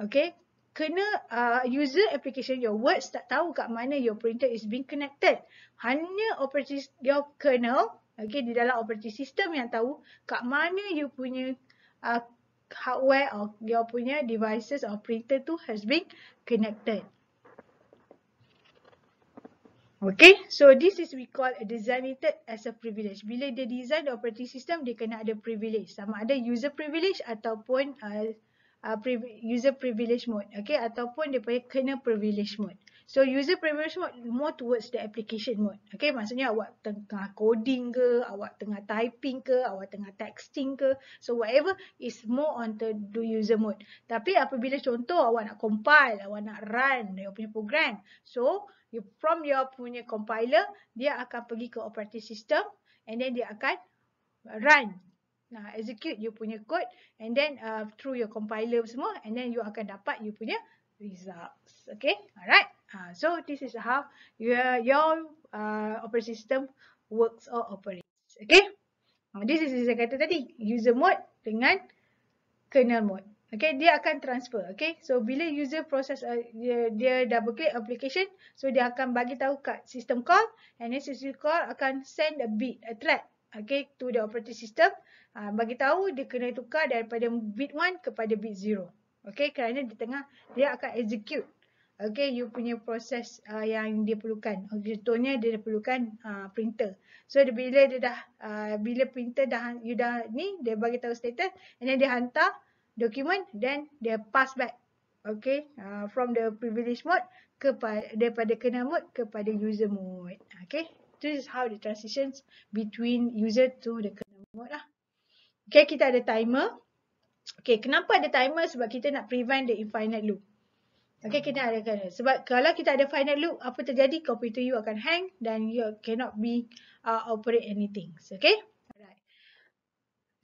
Okay? Kena uh, user application your words tak tahu kat mana your printer is being connected. Hanya operating your kernel okay di dalam operating system yang tahu kat mana you punya uh, hardware or your punya devices or printer tu has been connected. Okay, so this is we call a designated as a privilege. Bila dia design the operating system, dia kena ada privilege. Sama ada user privilege ataupun uh, uh, user privilege mode. Okay, ataupun dia punya kena privilege mode. So user privilege mode more towards the application mode. Okay, maksudnya awak tengah coding ke, awak tengah typing ke, awak tengah texting ke. So whatever is more on the do user mode. Tapi apabila contoh awak nak compile, awak nak run your punya program. So you, from your punya compiler, dia akan pergi ke operating system and then dia akan run. Nah, execute you punya code and then uh, through your compiler semua and then you akan dapat you punya results. Okay, alright. Uh, so this is how your your uh, operating system works or operates. Okay, uh, this is saya kata tadi user mode dengan kernel mode. Okay, dia akan transfer. Okay, so bila user proses uh, dia, dia double click application, so dia akan bagi tahu kat system call and then system call akan send a bit, a thread, okay, to the operating system. Uh, bagi tahu dia kena tukar daripada bit 1 kepada bit 0. Okay, kerana di tengah dia akan execute okay, you punya proses uh, yang dia perlukan. Okay, contohnya dia perlukan uh, printer. So dia, bila dia dah, uh, bila printer dah, you dah ni, dia bagi tahu status, and then dia hantar dokumen, then dia pass back, okay, uh, from the privilege mode kepada daripada kena mode kepada user mode. Okay, this is how the transitions between user to the kena mode lah. Okay, kita ada timer. Okay, kenapa ada timer? Sebab kita nak prevent the infinite loop. Okay, kita ada kan. Sebab kalau kita ada final loop, apa terjadi? Komputer you akan hang dan you cannot be uh, operate anything. Okay? Alright.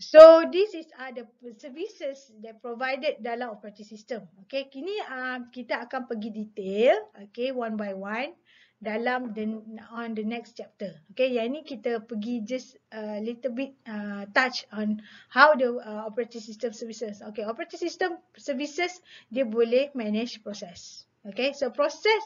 So, this is uh, the services that provided dalam operating system. Okay, kini uh, kita akan pergi detail. Okay, one by one dalam the, on the next chapter. Okay, yang ni kita pergi just a little bit uh, touch on how the uh, operating system services. Okay, operating system services dia boleh manage proses. Okay, so proses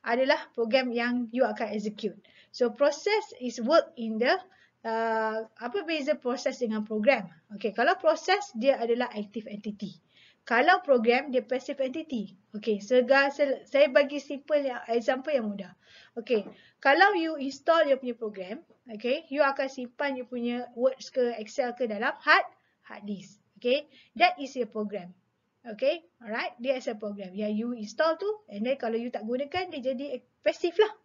adalah program yang you akan execute. So process is work in the uh, apa beza proses dengan program? Okay, kalau proses dia adalah active entity. Kalau program dia passive entity. Okay, segala saya bagi simple yang example yang mudah. Okay, kalau you install your punya program, okay, you akan simpan you punya words ke Excel ke dalam hard hard disk. Okay, that is your program. Okay, alright, dia is a program yang you install tu and then kalau you tak gunakan dia jadi passive lah.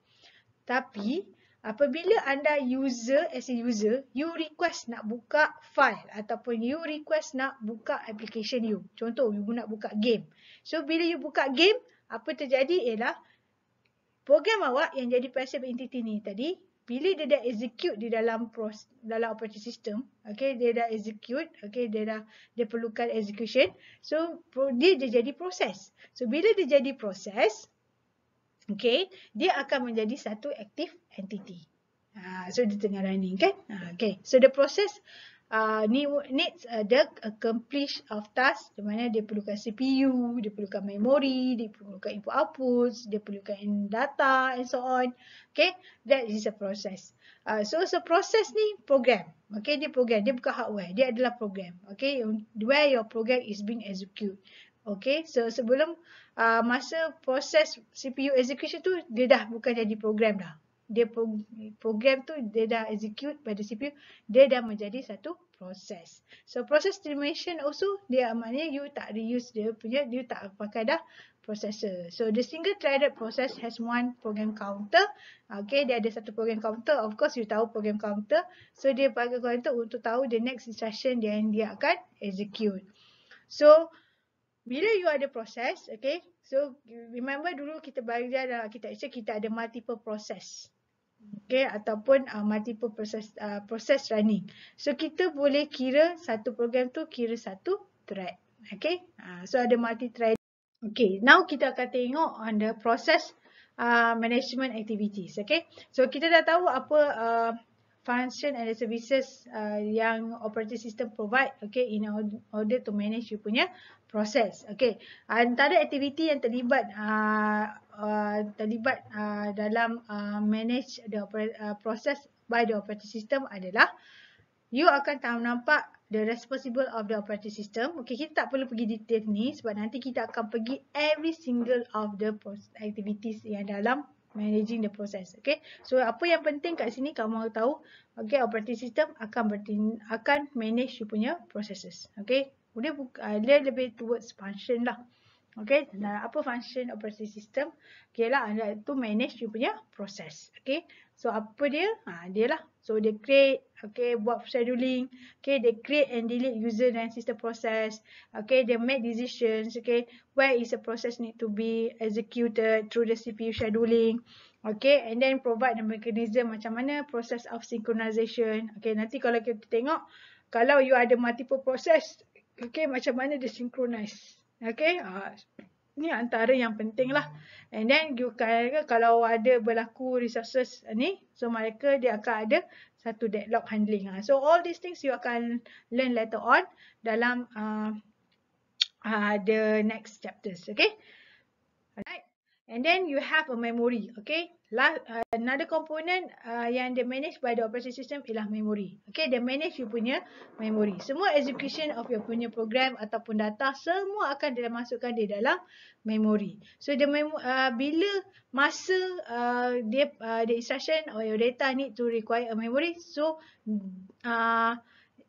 Tapi apabila anda user as a user, you request nak buka file ataupun you request nak buka application you. Contoh, you nak buka game. So, bila you buka game, apa terjadi ialah program awak yang jadi passive entity ni tadi, bila dia dah execute di dalam pros, dalam operating system, okay, dia dah execute, okay, dia dah dia perlukan execution. So, dia, dia jadi proses. So, bila dia jadi proses, okay, dia akan menjadi satu active entity. Uh, so dia tengah running kan? Uh, okay, so the process uh, needs uh, the accomplish of task di mana dia perlukan CPU, dia perlukan memory, dia perlukan input outputs, dia perlukan data and so on. Okay, that is a process. Uh, so so process ni program. Okay, dia program, dia bukan hardware, dia adalah program. Okay, where your program is being execute. Okay, so sebelum uh, masa proses CPU execution tu dia dah bukan jadi program dah. Dia pro program tu dia dah execute pada CPU, dia dah menjadi satu proses. So process estimation also dia maknanya you tak reuse dia punya dia tak pakai dah processor. So the single threaded process has one program counter. Okay, dia ada satu program counter. Of course you tahu program counter. So dia pakai counter untuk tahu the next instruction yang dia akan execute. So bila you ada proses, okay, so remember dulu kita belajar dalam architecture kita ada multiple process. Okay, ataupun uh, multiple process uh, process running. So kita boleh kira satu program tu kira satu thread. Okay, uh, so ada multi thread. Okay, now kita akan tengok on the process uh, management activities. Okay, so kita dah tahu apa uh, function and services uh, yang operating system provide okay in order to manage you punya proses. Okay, antara aktiviti yang terlibat uh, uh, terlibat uh, dalam uh, manage the uh, process by the operating system adalah you akan tahu nampak the responsible of the operating system. Okay, kita tak perlu pergi detail ni sebab nanti kita akan pergi every single of the activities yang dalam managing the process. Okay, so apa yang penting kat sini kamu tahu, okay, operating system akan bertin akan manage you punya processes. Okay, dia buka, uh, dia lebih towards function lah. Okay, nah, apa function operating system? Okay lah, anda tu manage you punya proses. Okay, so apa dia? Ha, dia lah. So dia create, okay, buat scheduling. Okay, they create and delete user dan system process. Okay, they make decisions. Okay, where is the process need to be executed through the CPU scheduling. Okay, and then provide the mechanism macam mana process of synchronization. Okay, nanti kalau kita tengok, kalau you ada multiple process, Okay, macam mana dia synchronize. Okay, uh, ni antara yang penting lah. And then you kan, kalau ada berlaku resources ni, so mereka dia akan ada satu deadlock handling. Uh. So all these things you akan learn later on dalam uh, uh, the next chapters. Okay. Alright. and then you have a memory. Okay, Last, uh, another component uh, yang dia manage by the operating system ialah memory. Okay, dia manage you punya memory. Semua execution of your punya program ataupun data semua akan dia masukkan di dalam memory. So the mem uh, bila masa uh, dia uh, the instruction or your data need to require a memory, so uh,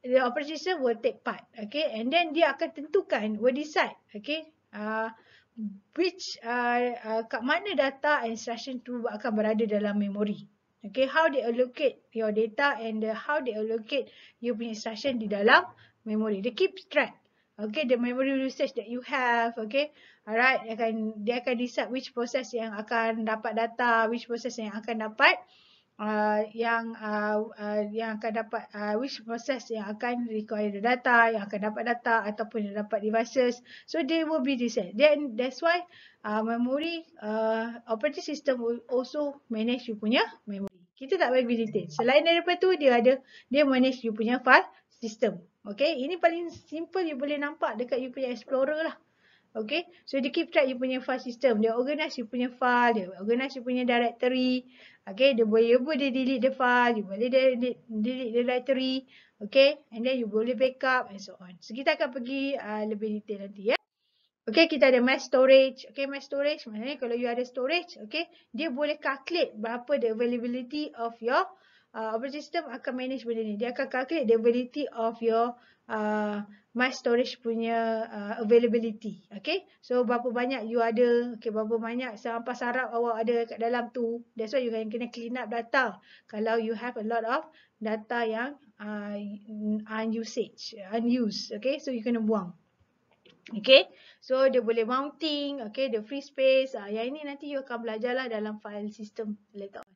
the operating system will take part. Okay, and then dia akan tentukan, will decide. Okay. Uh, which uh, uh, kat mana data and instruction tu akan berada dalam memory. Okay, how they allocate your data and the, how they allocate your punya instruction di dalam memory. They keep track. Okay, the memory usage that you have. Okay, alright. Dia akan dia akan decide which process yang akan dapat data, which process yang akan dapat uh, yang uh, uh, yang akan dapat uh, which process yang akan require the data, yang akan dapat data ataupun yang dapat devices. So they will be this. Then that's why uh, memory uh, operating system will also manage you punya memory. Kita tak bagi detail. Selain daripada tu dia ada dia manage you punya file system. Okay, ini paling simple you boleh nampak dekat you punya explorer lah. Okay, so dia keep track you punya file system. Dia organize you punya file, dia organize you punya directory. Okay, dia boleh, you boleh delete the file, you boleh delete, the directory. Okay, and then you boleh backup and so on. So kita akan pergi uh, lebih detail nanti ya. Okay, kita ada mass storage. Okay, mass storage maknanya kalau you ada storage, okay, dia boleh calculate berapa the availability of your uh, operating system akan manage benda ni. Dia akan calculate the availability of your uh, mass storage punya uh, availability. Okay. So berapa banyak you ada. Okay. Berapa banyak sampah sarap awak ada kat dalam tu. That's why you can kena clean up data. Kalau you have a lot of data yang uh, unusage, unused. Okay. So you kena buang. Okay. So dia boleh mounting. Okay. The free space. Uh, yang ini nanti you akan belajar lah dalam file system later on.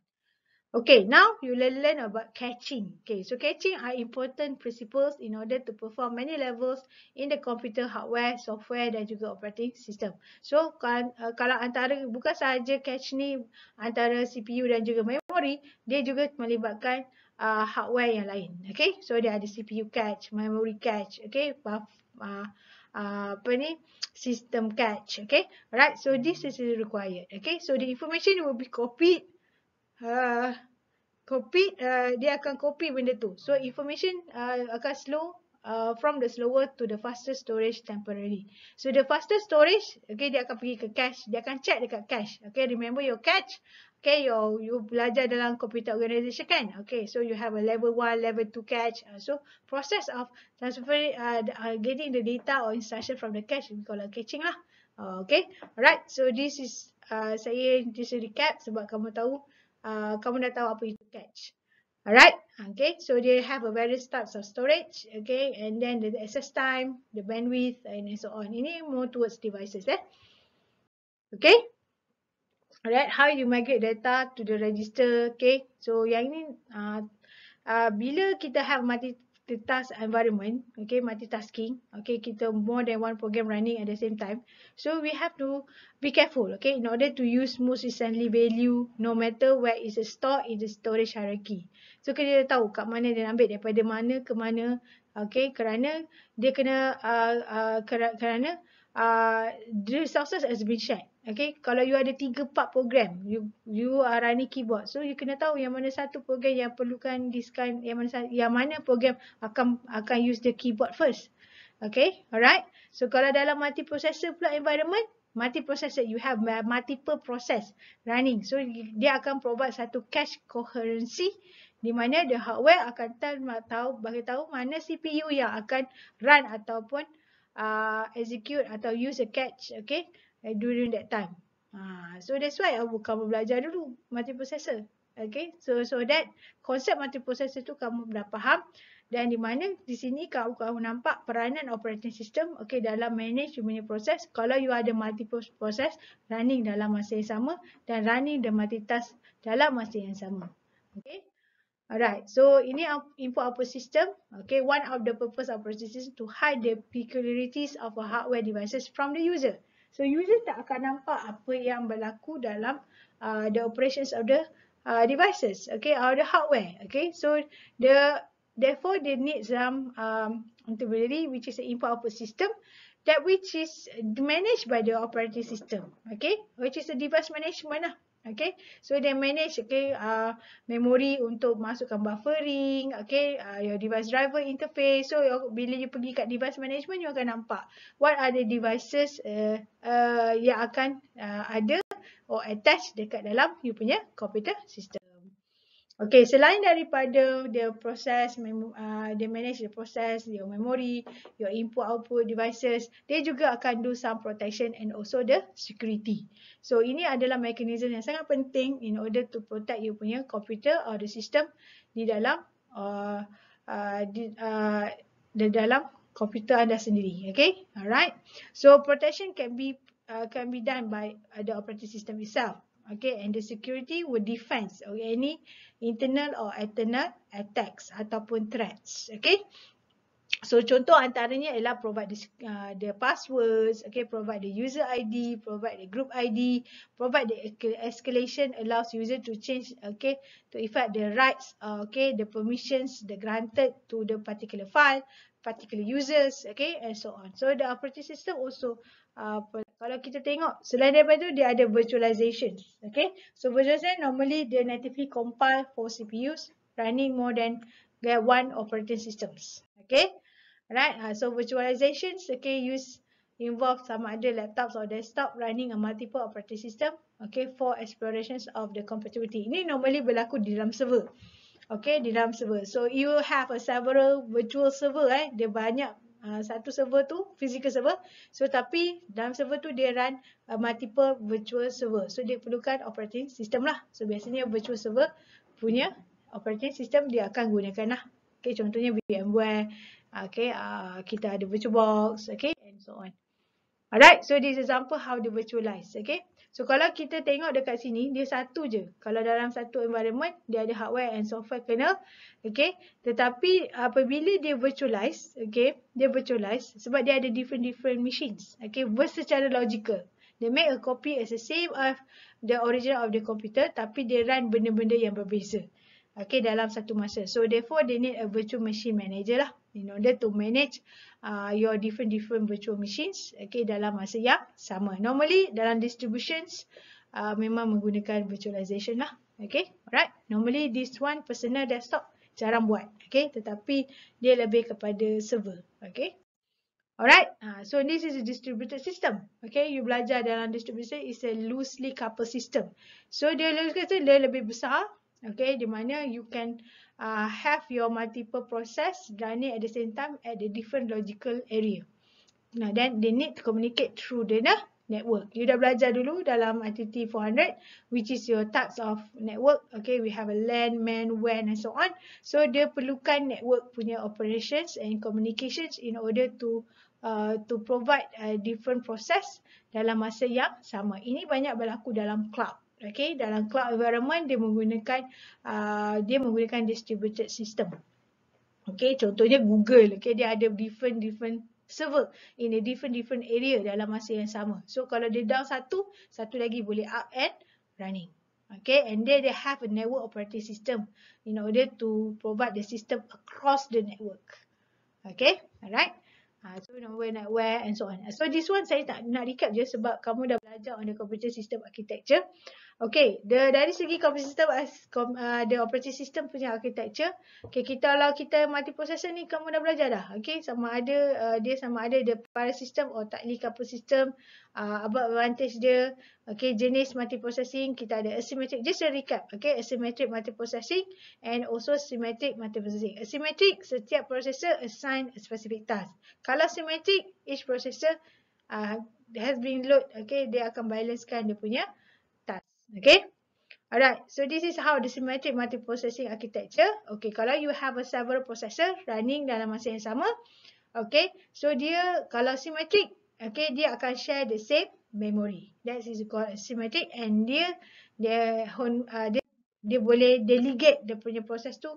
Okay, now you learn, about catching. Okay, so catching are important principles in order to perform many levels in the computer hardware, software dan juga operating system. So, kan, uh, kalau antara bukan sahaja catch ni antara CPU dan juga memory, dia juga melibatkan uh, hardware yang lain. Okay, so dia ada CPU catch, memory catch, okay, uh, uh, apa ni, system catch, okay. Alright, so this is required. Okay, so the information will be copied uh, copy uh, dia akan copy benda tu. So information uh, akan slow uh, from the slower to the faster storage temporarily. So the faster storage, okay, dia akan pergi ke cache. Dia akan check dekat cache. Okay, remember your cache. Okay, you you belajar dalam computer organization kan? Okay, so you have a level 1, level 2 cache. Uh, so process of transferring, uh, uh, getting the data or instruction from the cache, we call it catching lah. Uh, okay, alright. So this is uh, saya just recap sebab kamu tahu uh, kamu dah tahu apa itu cache. Alright, okay, so they have a various types of storage, okay, and then the access time, the bandwidth, and so on. Ini more towards devices, eh? Okay, alright, how you migrate data to the register, okay, so yang ini, uh, uh, bila kita have multi task environment, okay, multitasking, okay, kita more than one program running at the same time. So we have to be careful, okay, in order to use most recently value no matter where is stored in the storage hierarchy. So kita tahu kat mana dia ambil daripada mana ke mana, okay, kerana dia kena, uh, uh, kerana uh, the resources has been shared. Okay, kalau you ada tiga part program, you you are running keyboard, so you kena tahu yang mana satu program yang perlukan this kind, yang mana yang mana program akan akan use the keyboard first. Okay, alright. So kalau dalam multiprocessor pula environment, multiprocessor you have multiple process running, so dia akan provide satu cache coherency di mana the hardware akan tahu bagi tahu mana CPU yang akan run ataupun uh, execute atau use a cache, okay during that time. Ha, so that's why uh, kamu belajar dulu multiprocessor. Okay, so so that konsep multiprocessor tu kamu dah faham dan di mana di sini kamu kamu nampak peranan operating system okay dalam manage you punya proses kalau you ada multiple process running dalam masa yang sama dan running the multitask dalam masa yang sama. Okay. Alright, so ini input output system. Okay, one of the purpose of system to hide the peculiarities of a hardware devices from the user. So user tak akan nampak apa yang berlaku dalam uh, the operations of the uh, devices, okay, or the hardware, okay. So the therefore they need some um, integrity which is an input output system that which is managed by the operating system. Okay, which is the device management lah. Okay, so they manage okay uh, memory untuk masukkan buffering, okay, uh, your device driver interface. So your, bila you pergi kat device management, you akan nampak what are the devices uh, uh, yang akan uh, ada or attach dekat dalam you punya computer system. Okay, selain daripada the process, uh, they manage the process, your memory, your input output devices, they juga akan do some protection and also the security. So ini adalah mekanisme yang sangat penting in order to protect you punya computer or the system di dalam uh, uh, di, uh, di dalam komputer anda sendiri. Okay, alright. So protection can be uh, can be done by uh, the operating system itself. Okay, and the security will defense okay, any internal or external attacks ataupun threats. Okay. So contoh antaranya ialah provide the, uh, the passwords, okay, provide the user ID, provide the group ID, provide the escalation allows user to change, okay, to effect the rights, uh, okay, the permissions, the granted to the particular file, particular users, okay, and so on. So the operating system also uh, kalau kita tengok selain daripada tu dia ada virtualization okay? So virtualization normally they natively compile for CPUs running more than get one operating systems okay? Right uh, so virtualization okay use involve sama ada laptops or desktop running a multiple operating system okay for explorations of the compatibility. Ini normally berlaku di dalam server okay di dalam server. So you have a several virtual server eh dia banyak uh, satu server tu physical server. So tapi dalam server tu dia run uh, multiple virtual server. So dia perlukan operating system lah. So biasanya virtual server punya operating system dia akan gunakan lah. Okay contohnya VMware okay uh, kita ada virtualbox okay and so on. Alright so this example how they virtualize okay So kalau kita tengok dekat sini dia satu je. Kalau dalam satu environment dia ada hardware and software kernel. Okay. Tetapi apabila dia virtualize. Okay. Dia virtualize sebab dia ada different different machines. Okay. Secara logical. They make a copy as the same of the original of the computer. Tapi dia run benda-benda yang berbeza. Okay. Dalam satu masa. So therefore they need a virtual machine manager lah. In order to manage uh, your different different virtual machines okay dalam masa yang sama. Normally dalam distributions uh, memang menggunakan virtualization lah okay alright. Normally this one personal desktop jarang buat okay tetapi dia lebih kepada server okay. Alright uh, so this is a distributed system okay. You belajar dalam distributed is a loosely coupled system. So dia lebih besar okay di mana you can uh, have your multiple process running at the same time at the different logical area. Now then they need to communicate through the network. You dah belajar dulu dalam ITT 400 which is your types of network. Okay, we have a LAN, MAN, WAN and so on. So dia perlukan network punya operations and communications in order to uh, to provide a different process dalam masa yang sama. Ini banyak berlaku dalam cloud. Okay, dalam cloud environment dia menggunakan uh, dia menggunakan distributed system. Okay, contohnya Google. Okay, dia ada different different server in a different different area dalam masa yang sama. So kalau dia down satu, satu lagi boleh up and running. Okay, and then they have a network operating system in order to provide the system across the network. Okay, alright. Uh, so number network and so on. So this one saya tak nak recap je sebab kamu dah belajar on the computer system architecture. Okay, the, dari segi computer system as com, uh, the operating system punya architecture. Okay, kita kalau kita multiprocessor ni kamu dah belajar dah. Okay, sama ada uh, dia sama ada the parallel system or tightly coupled system. Uh, apa advantage dia. Okay, jenis multiprocessing kita ada asymmetric. Just a recap. Okay, asymmetric multiprocessing and also symmetric multiprocessing. Asymmetric, setiap processor assign a specific task. Kalau symmetric, each processor uh, has been load. Okay, dia akan balancekan dia punya Okay. Alright. So this is how the symmetric multiprocessing architecture. Okay. Kalau you have a several processor running dalam masa yang sama. Okay. So dia kalau symmetric. Okay. Dia akan share the same memory. That is called symmetric. And dia dia, uh, dia dia boleh delegate dia punya proses tu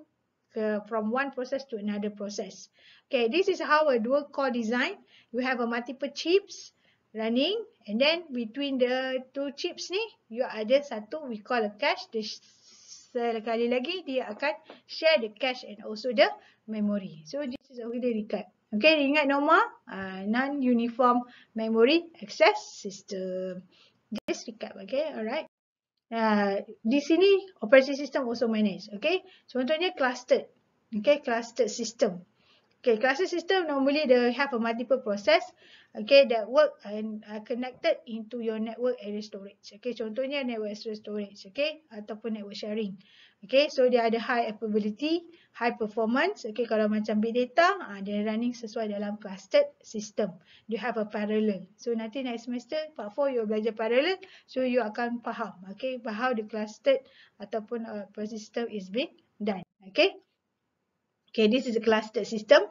ke from one process to another process. Okay. This is how a dual core design. You have a multiple chips running and then between the two chips ni you ada satu we call a cache the sekali lagi dia akan share the cache and also the memory so this is a really recap Okay, ingat norma uh, non-uniform memory access system. Just recap, okay, alright. Uh, di sini operation system also manage, okay. Contohnya clustered, okay, clustered system. Okay, cluster system normally they have a multiple process okay, that work and are connected into your network area storage. Okay, contohnya network area storage, okay, ataupun network sharing. Okay, so dia ada high availability, high performance. Okay, kalau macam big data, uh, dia running sesuai dalam clustered system. You have a parallel. So nanti next semester, part 4, you belajar parallel. So you akan faham, okay, how the clustered ataupun uh, system is being done. Okay. Okay, this is a clustered system.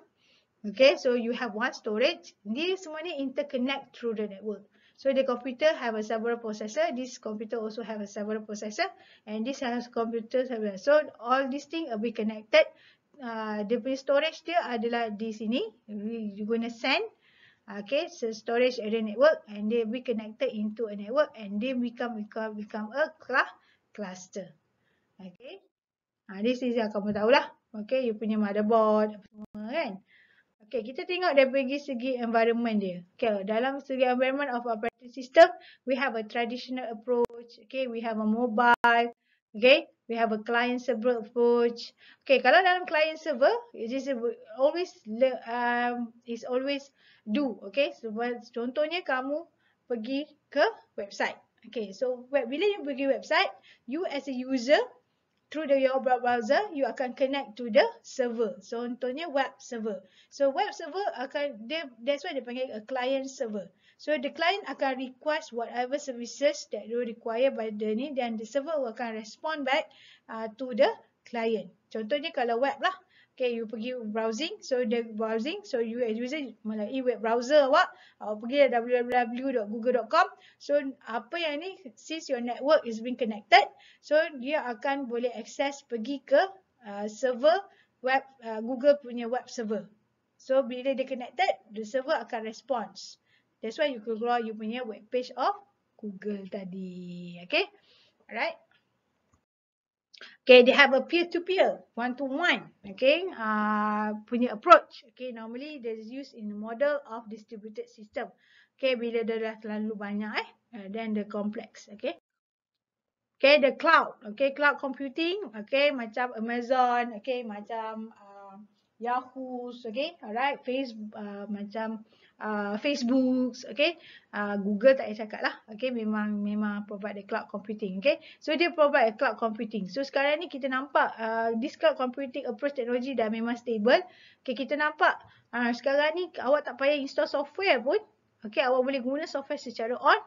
Okay, so you have one storage. Dia semua ni interconnect through the network. So the computer have a several processor. This computer also have a several processor. And this has computer several. So all these things will be connected. Uh, the storage dia adalah di sini. You gonna send. Okay, so storage area network. And they be connected into a network. And they become become become a cluster. Okay. Uh, this is yang kamu tahulah. Okay, you punya motherboard semua kan. Okay, kita tengok dari segi environment dia. Okay, dalam segi environment of operating system, we have a traditional approach. Okay, we have a mobile. Okay, we have a client server approach. Okay, kalau dalam client server, it is always um, is always do. Okay, so contohnya kamu pergi ke website. Okay, so bila you pergi website, you as a user, through the your browser you akan connect to the server. So contohnya web server. So web server akan dia that's why dia panggil a client server. So the client akan request whatever services that you require by the ni dan the server akan respond back uh, to the client. Contohnya kalau web lah Okay, you pergi browsing. So, the browsing. So, you as user melalui web browser awak. Awak pergi www.google.com. So, apa yang ni, since your network is being connected. So, dia akan boleh access pergi ke uh, server web, uh, Google punya web server. So, bila dia connected, the server akan response. That's why you keluar you punya web page of Google tadi. Okay. Alright. Okay, they have a peer-to-peer, one-to-one, okay, uh, punya approach. Okay, normally they use in the model of distributed system. Okay, bila dia dah terlalu banyak eh, uh, then the complex, okay. Okay, the cloud, okay, cloud computing, okay, macam Amazon, okay, macam uh, Yahoo, okay, alright, Facebook, uh, macam uh, Facebook, okay. Uh, Google tak payah cakap lah. Okay, memang memang provide the cloud computing. Okay, so dia provide a cloud computing. So sekarang ni kita nampak uh, this cloud computing approach teknologi dah memang stable. Okay, kita nampak uh, sekarang ni awak tak payah install software pun. Okay, awak boleh guna software secara on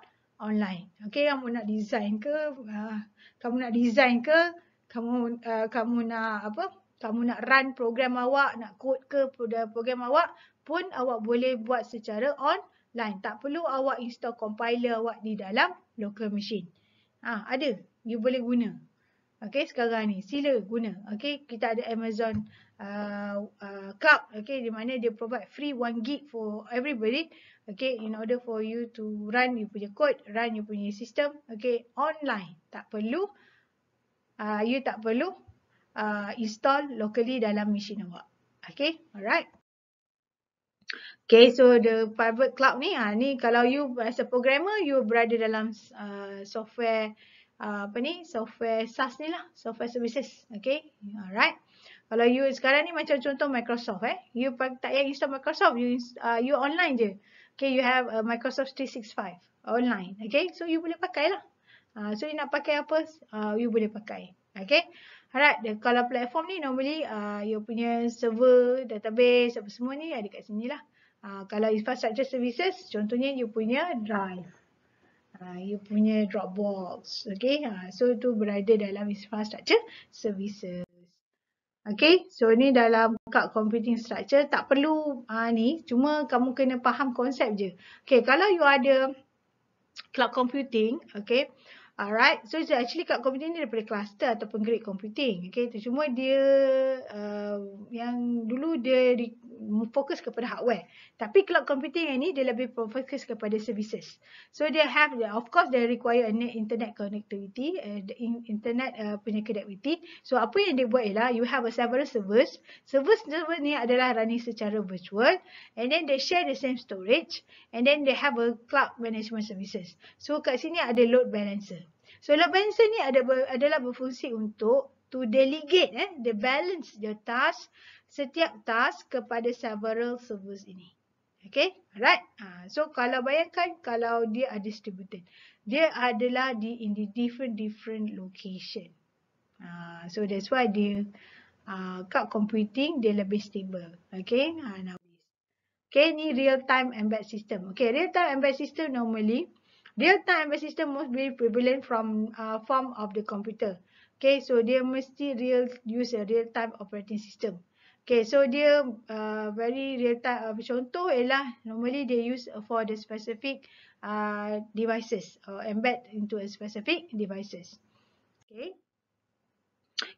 online. Okay, kamu nak design ke? Uh, kamu nak design ke? Kamu uh, kamu nak apa? Kamu nak run program awak, nak code ke program awak, pun awak boleh buat secara online. Tak perlu awak install compiler awak di dalam local machine. Ha, ada. You boleh guna. Okay, sekarang ni. Sila guna. Okay, kita ada Amazon uh, uh, Cloud. Okay, di mana dia provide free 1 gig for everybody. Okay, in order for you to run you punya code, run you punya system. Okay, online. Tak perlu. Uh, you tak perlu uh, install locally dalam machine awak. Okay, alright. Okay, so the private cloud ni, ha, ni kalau you as a programmer, you berada dalam uh, software, uh, apa ni, software SaaS ni lah, software services. Okay, alright. Kalau you sekarang ni macam contoh Microsoft eh, you tak payah install Microsoft, you, uh, you online je. Okay, you have a Microsoft 365 online. Okay, so you boleh pakai lah. Uh, so you nak pakai apa, uh, you boleh pakai. Okay, alright. Dan kalau platform ni normally, uh, you punya server, database, apa semua ni ada kat sini lah. Uh, kalau infrastructure services, contohnya you punya drive. Uh, you punya Dropbox. Okay. Uh, so, itu berada dalam infrastructure services. Okay. So, ni dalam cloud computing structure. Tak perlu uh, ni. Cuma kamu kena faham konsep je. Okay. Kalau you ada cloud computing. Okay. Alright, so actually cloud computing ni daripada cluster ataupun grade computing. Okay, tu cuma dia uh, yang dulu dia di, fokus kepada hardware. Tapi cloud computing yang ni dia lebih fokus kepada services. So they have, of course they require a net internet connectivity, uh, internet uh, punya connectivity. So apa yang dia buat ialah you have a several servers. Servers server ni adalah running secara virtual and then they share the same storage and then they have a cloud management services. So kat sini ada load balancer. So load balancer ni ada adalah berfungsi untuk to delegate eh the balance the task setiap task kepada several servers ini. Okay, alright. Uh, so kalau bayangkan kalau dia ada distributed, dia adalah di in the different different location. Uh, so that's why dia uh, cloud computing dia lebih stable. Okay, uh, now Okay, ni real time embed system. Okay, real time embed system normally Real-time embedded system must be prevalent from uh, form of the computer. Okay, so dia mesti real use a real-time operating system. Okay, so dia uh, very real-time. Uh, contoh ialah normally they use for the specific uh, devices or embed into a specific devices. Okay.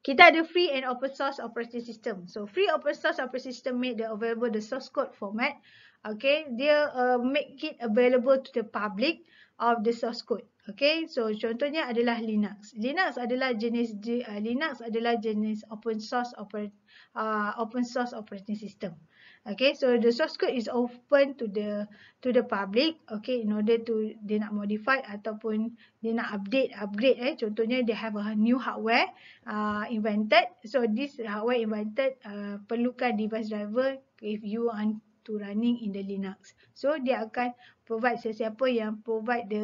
Kita ada free and open source operating system. So free open source operating system made the available the source code format. Okay, dia uh, make it available to the public of the source code. Okay, so contohnya adalah Linux. Linux adalah jenis uh, Linux adalah jenis open source operate uh, open source operating system. Okay, so the source code is open to the to the public. Okay, in order to dia nak modify ataupun dia nak update upgrade. Eh, contohnya they have a new hardware uh, invented. So this hardware invented uh, perlukan device driver if you want to running in the Linux. So dia akan provide sesiapa yang provide the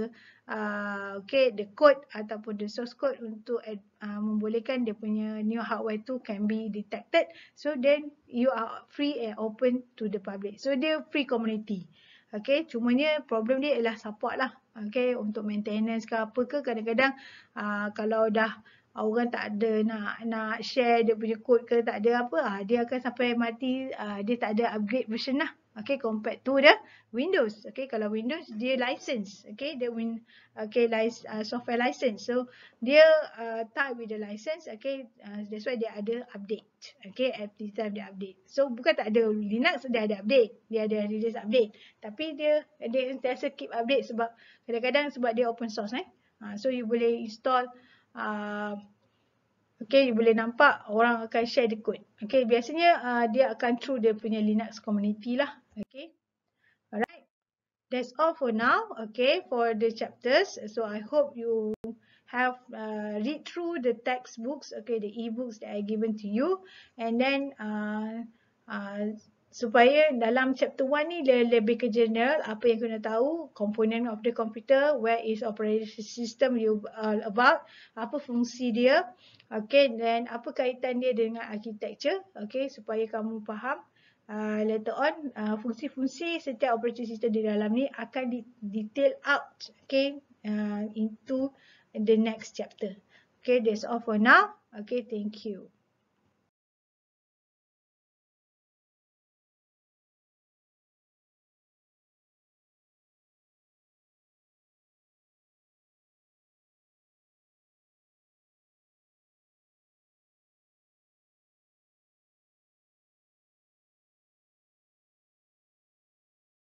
uh, okay the code ataupun the source code untuk uh, membolehkan dia punya new hardware tu can be detected. So then you are free and open to the public. So dia free community. Okay? Cumanya problem dia ialah support lah. Okay? Untuk maintenance ke apa ke kadang-kadang uh, kalau dah orang tak ada nak nak share dia punya code ke tak ada apa ah dia akan sampai mati uh, dia tak ada upgrade version lah. Okay compared to the windows. Okay kalau windows dia license. Okay dia win okay license uh, software license. So dia uh, tie with the license okay uh, that's why dia ada update. Okay the time dia update. So bukan tak ada linux dia ada update. Dia ada release update. Tapi dia dia sentiasa keep update sebab kadang-kadang sebab dia open source eh. Uh, so you boleh install uh, okay, you boleh nampak orang akan share the code. Okay, biasanya uh, dia akan through dia punya Linux community lah. Okay, alright. That's all for now. Okay, for the chapters. So I hope you have uh, read through the textbooks. Okay, the e-books that I given to you, and then uh, uh, supaya dalam chapter 1 ni dia lebih ke general. Apa yang kena tahu component of the computer where is operation system you all about apa fungsi dia. Okay then apa kaitan dia dengan architecture. Okay supaya kamu faham uh, later on uh, fungsi-fungsi setiap operating system di dalam ni akan di detail out okay uh, into the next chapter. Okay that's all for now. Okay thank you